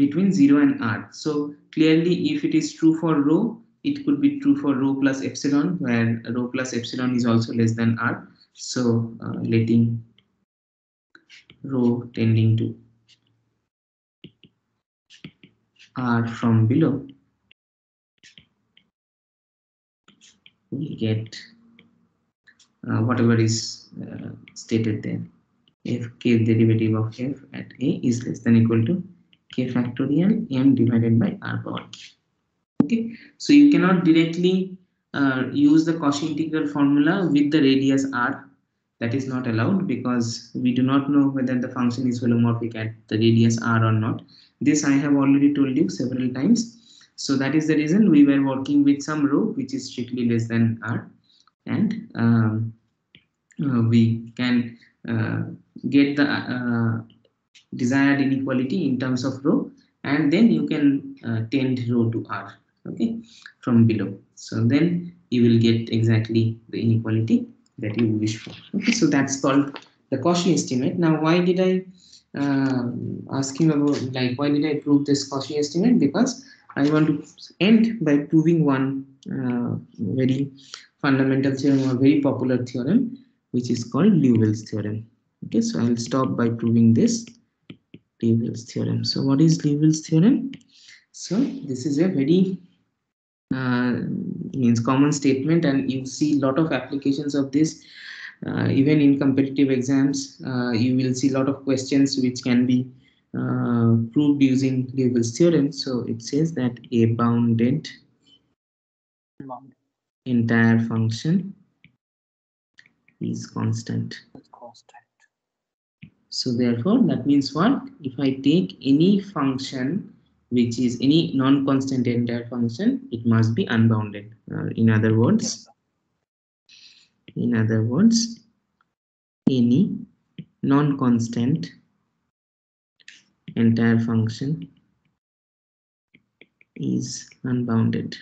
between 0 and r. So clearly if it is true for rho it could be true for rho plus epsilon where rho plus epsilon is also less than r. So uh, letting rho tending to r from below we get uh, whatever is uh, stated there. If k derivative of f at a is less than equal to factorial m divided by r power k. Okay? So you cannot directly uh, use the Cauchy integral formula with the radius r. That is not allowed because we do not know whether the function is holomorphic at the radius r or not. This i have already told you several times. So that is the reason we were working with some rho which is strictly less than r. And um, uh, we can uh, get the uh, desired inequality in terms of rho and then you can uh, tend rho to r okay from below. So then you will get exactly the inequality that you wish for okay. So that's called the Cauchy estimate. Now why did i uh, ask him about like why did i prove this Cauchy estimate? Because i want to end by proving one uh, very fundamental theorem or very popular theorem which is called Liouville's theorem okay. So i'll stop by proving this Liouville's theorem. So what is Liouville's theorem? So this is a very uh, means common statement and you see a lot of applications of this. Uh, even in competitive exams uh, you will see a lot of questions which can be uh, proved using Liouville's theorem. So it says that a bounded entire function is constant. Is constant. So therefore that means what? If i take any function which is any non-constant entire function it must be unbounded. Uh, in other words in other words any non-constant entire function is unbounded.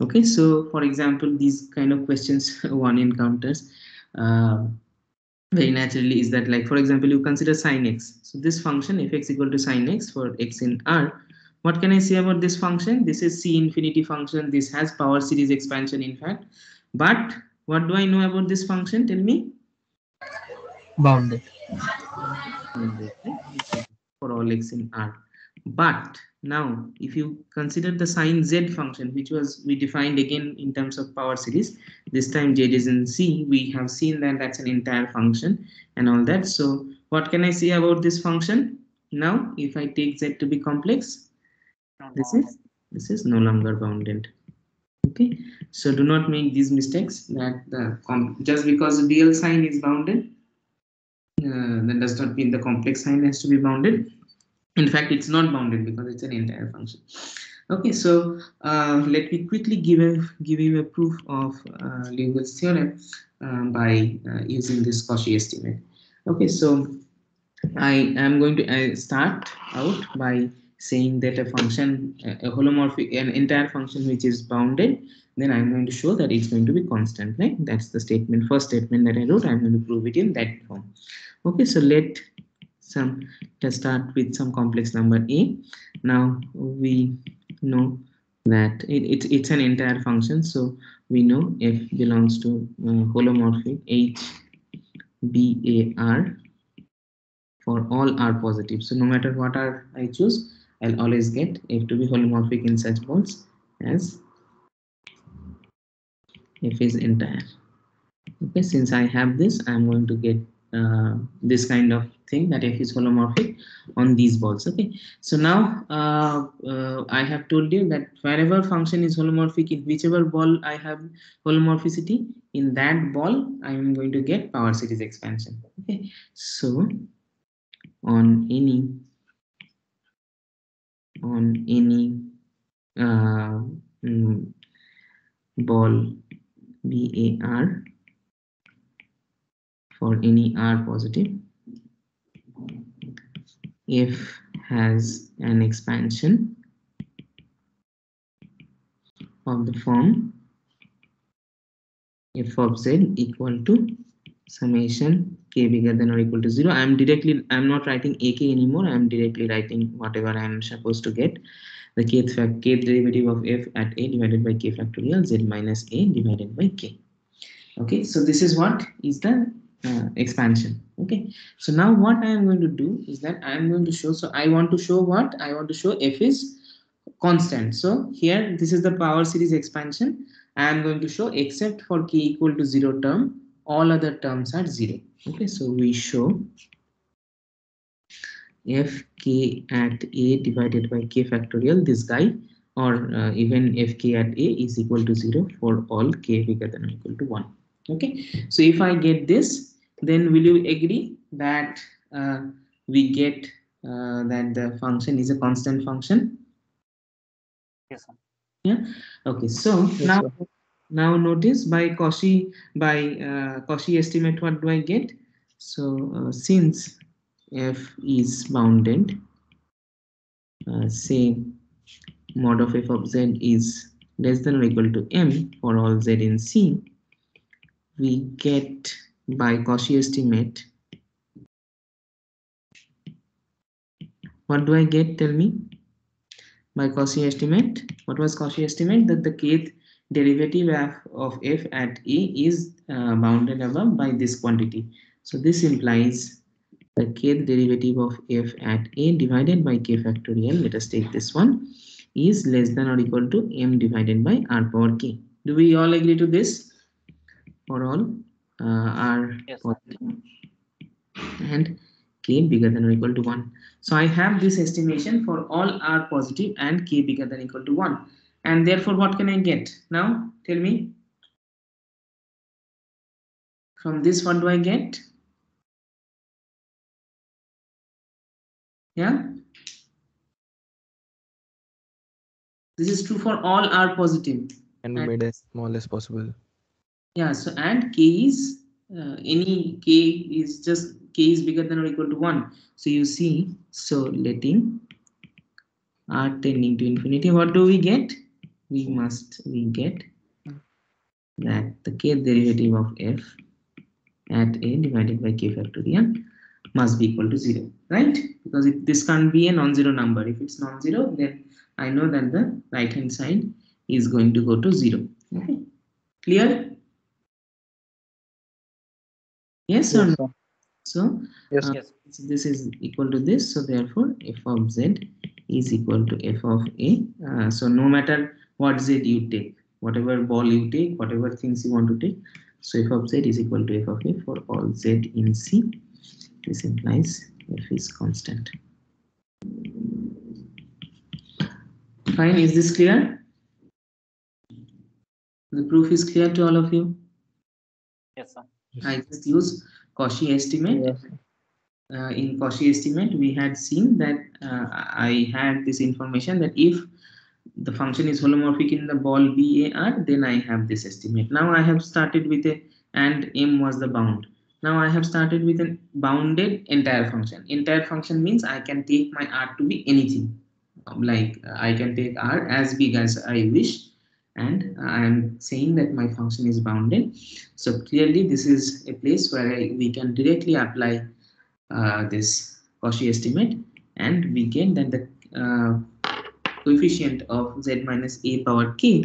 Okay so for example these kind of questions *laughs* one encounters uh, very naturally is that like for example you consider sine x. So this function fx equal to sine x for x in r what can i say about this function? This is c infinity function. This has power series expansion in fact. But what do i know about this function? Tell me. Bounded. for all x in r but now if you consider the sine z function which was we defined again in terms of power series this time z is in c we have seen that that's an entire function and all that. So what can i say about this function? Now if i take z to be complex this is this is no longer bounded. Okay? So do not make these mistakes that the just because real sine is bounded uh, that does not mean the complex sine has to be bounded in fact it's not bounded because it's an entire function. Okay so uh, let me quickly give give you a proof of uh, Liouville's theorem uh, by uh, using this Cauchy estimate. Okay so I am going to start out by saying that a function a a holomorphic an entire function which is bounded then I'm going to show that it's going to be constant right? That's the statement first statement that I wrote. I'm going to prove it in that form. Okay so let some let's start with some complex number a now we know that it, it, it's an entire function so we know f belongs to uh, holomorphic h b a r for all r positive. So no matter what r I choose, I'll always get f to be holomorphic in such balls as f is entire. Okay, since I have this, I'm going to get uh, this kind of thing that f is holomorphic on these balls. Okay, so now uh, uh, I have told you that wherever function is holomorphic in whichever ball I have holomorphicity, in that ball I am going to get power series expansion. Okay, so on any on any uh, mm, ball BAR for any R positive. If has an expansion of the form f of z equal to summation k bigger than or equal to 0 i'm directly i'm not writing ak anymore. I'm directly writing whatever i'm supposed to get. The kth kth derivative of f at a divided by k factorial z minus a divided by k. Okay so this is what is the uh, expansion. Okay. So now what i am going to do is that i am going to show so i want to show what? I want to show f is constant. So here this is the power series expansion. I am going to show except for k equal to 0 term all other terms are 0 okay. So we show fk at a divided by k factorial this guy or uh, even fk at a is equal to 0 for all k bigger than or equal to 1 okay. So if i get this then will you agree that uh, we get uh, that the function is a constant function Yes, sir. okay so Yes, now sir. now notice by Cauchy by uh, Cauchy estimate what do I get so uh, since f is bounded uh, say mod of f of z is less than or equal to m for all z in c we get by Cauchy estimate. What do I get? Tell me. By Cauchy estimate. What was Cauchy estimate? That the kth derivative of, of f at a is uh, bounded above by this quantity. So this implies the kth derivative of f at a divided by k factorial let us take this one is less than or equal to m divided by r power k. Do we all agree to this for all Uh, r Yes, positive and k bigger than or equal to 1 so i have this estimation for all r positive and k bigger than or equal to 1 and therefore what can i get? Now tell me. From this what do i get? Yeah. This is true for all r positive. positive and And- made as small as possible. Yeah so and k is uh, any k is just k is bigger than or equal to 1 so you see so letting r tending to infinity what do we get? We must we get that the k derivative of f at a divided by k factorial must be equal to 0 right? Because if this can't be a non-zero number if it's non-zero then i know that the right hand side is going to go to 0 okay? Clear yes or no? Sir. so Yes, Uh, yes. this is equal to this. So therefore f of z is equal to f of a. Uh, so no matter what z you take whatever ball you take whatever things you want to take so f of z is equal to f of a for all z in c. This implies f is constant. Fine is this clear? The proof is clear to all of you? Yes, sir. I just use Cauchy estimate Yes. uh, in Cauchy estimate, we had seen that uh, I had this information that if the function is holomorphic in the ball BAR, then I have this estimate. Now I have started with a and M was the bound. Now I have started with a bounded entire function. Entire function means I can take my R to be anything. Like I can take R as big as I wish, and I am saying that my function is bounded. So clearly, this is a place where I, we can directly apply uh, this Cauchy estimate. And we get that the uh, coefficient of z minus a power k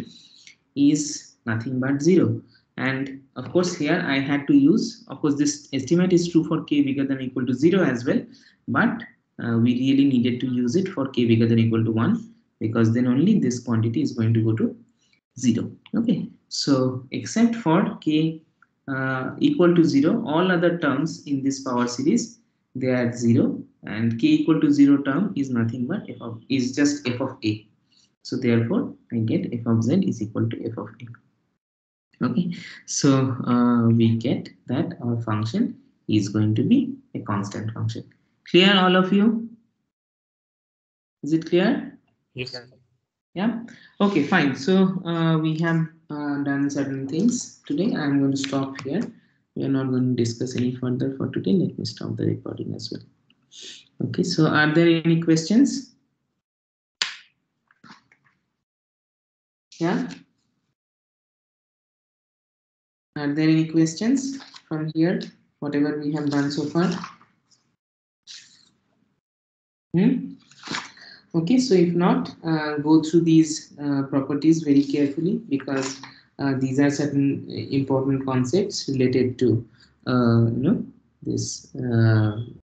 is nothing but 0 and of course here I had to use of course this estimate is true for k bigger than equal to 0 as well. But uh, we really needed to use it for k bigger than equal to 1 because then only this quantity is going to go to 0 okay. So except for k uh, equal to 0 all other terms in this power series they are 0 and k equal to 0 term is nothing but f of is just f of a. So therefore i get f of z is equal to f of a. Okay. So uh, we get that our function is going to be a constant function. Clear all of you? Is it clear? Yes, sir. Yeah? Okay fine. So uh, we have uh, done certain things today. I'm going to stop here. We are not going to discuss any further for today. Let me stop the recording as well. Okay so are there any questions? Yeah? Are there any questions from here? Whatever we have done so far? Hmm? Okay, so if not, uh, go through these uh, properties very carefully because uh, these are certain important concepts related to, uh, you know, this uh,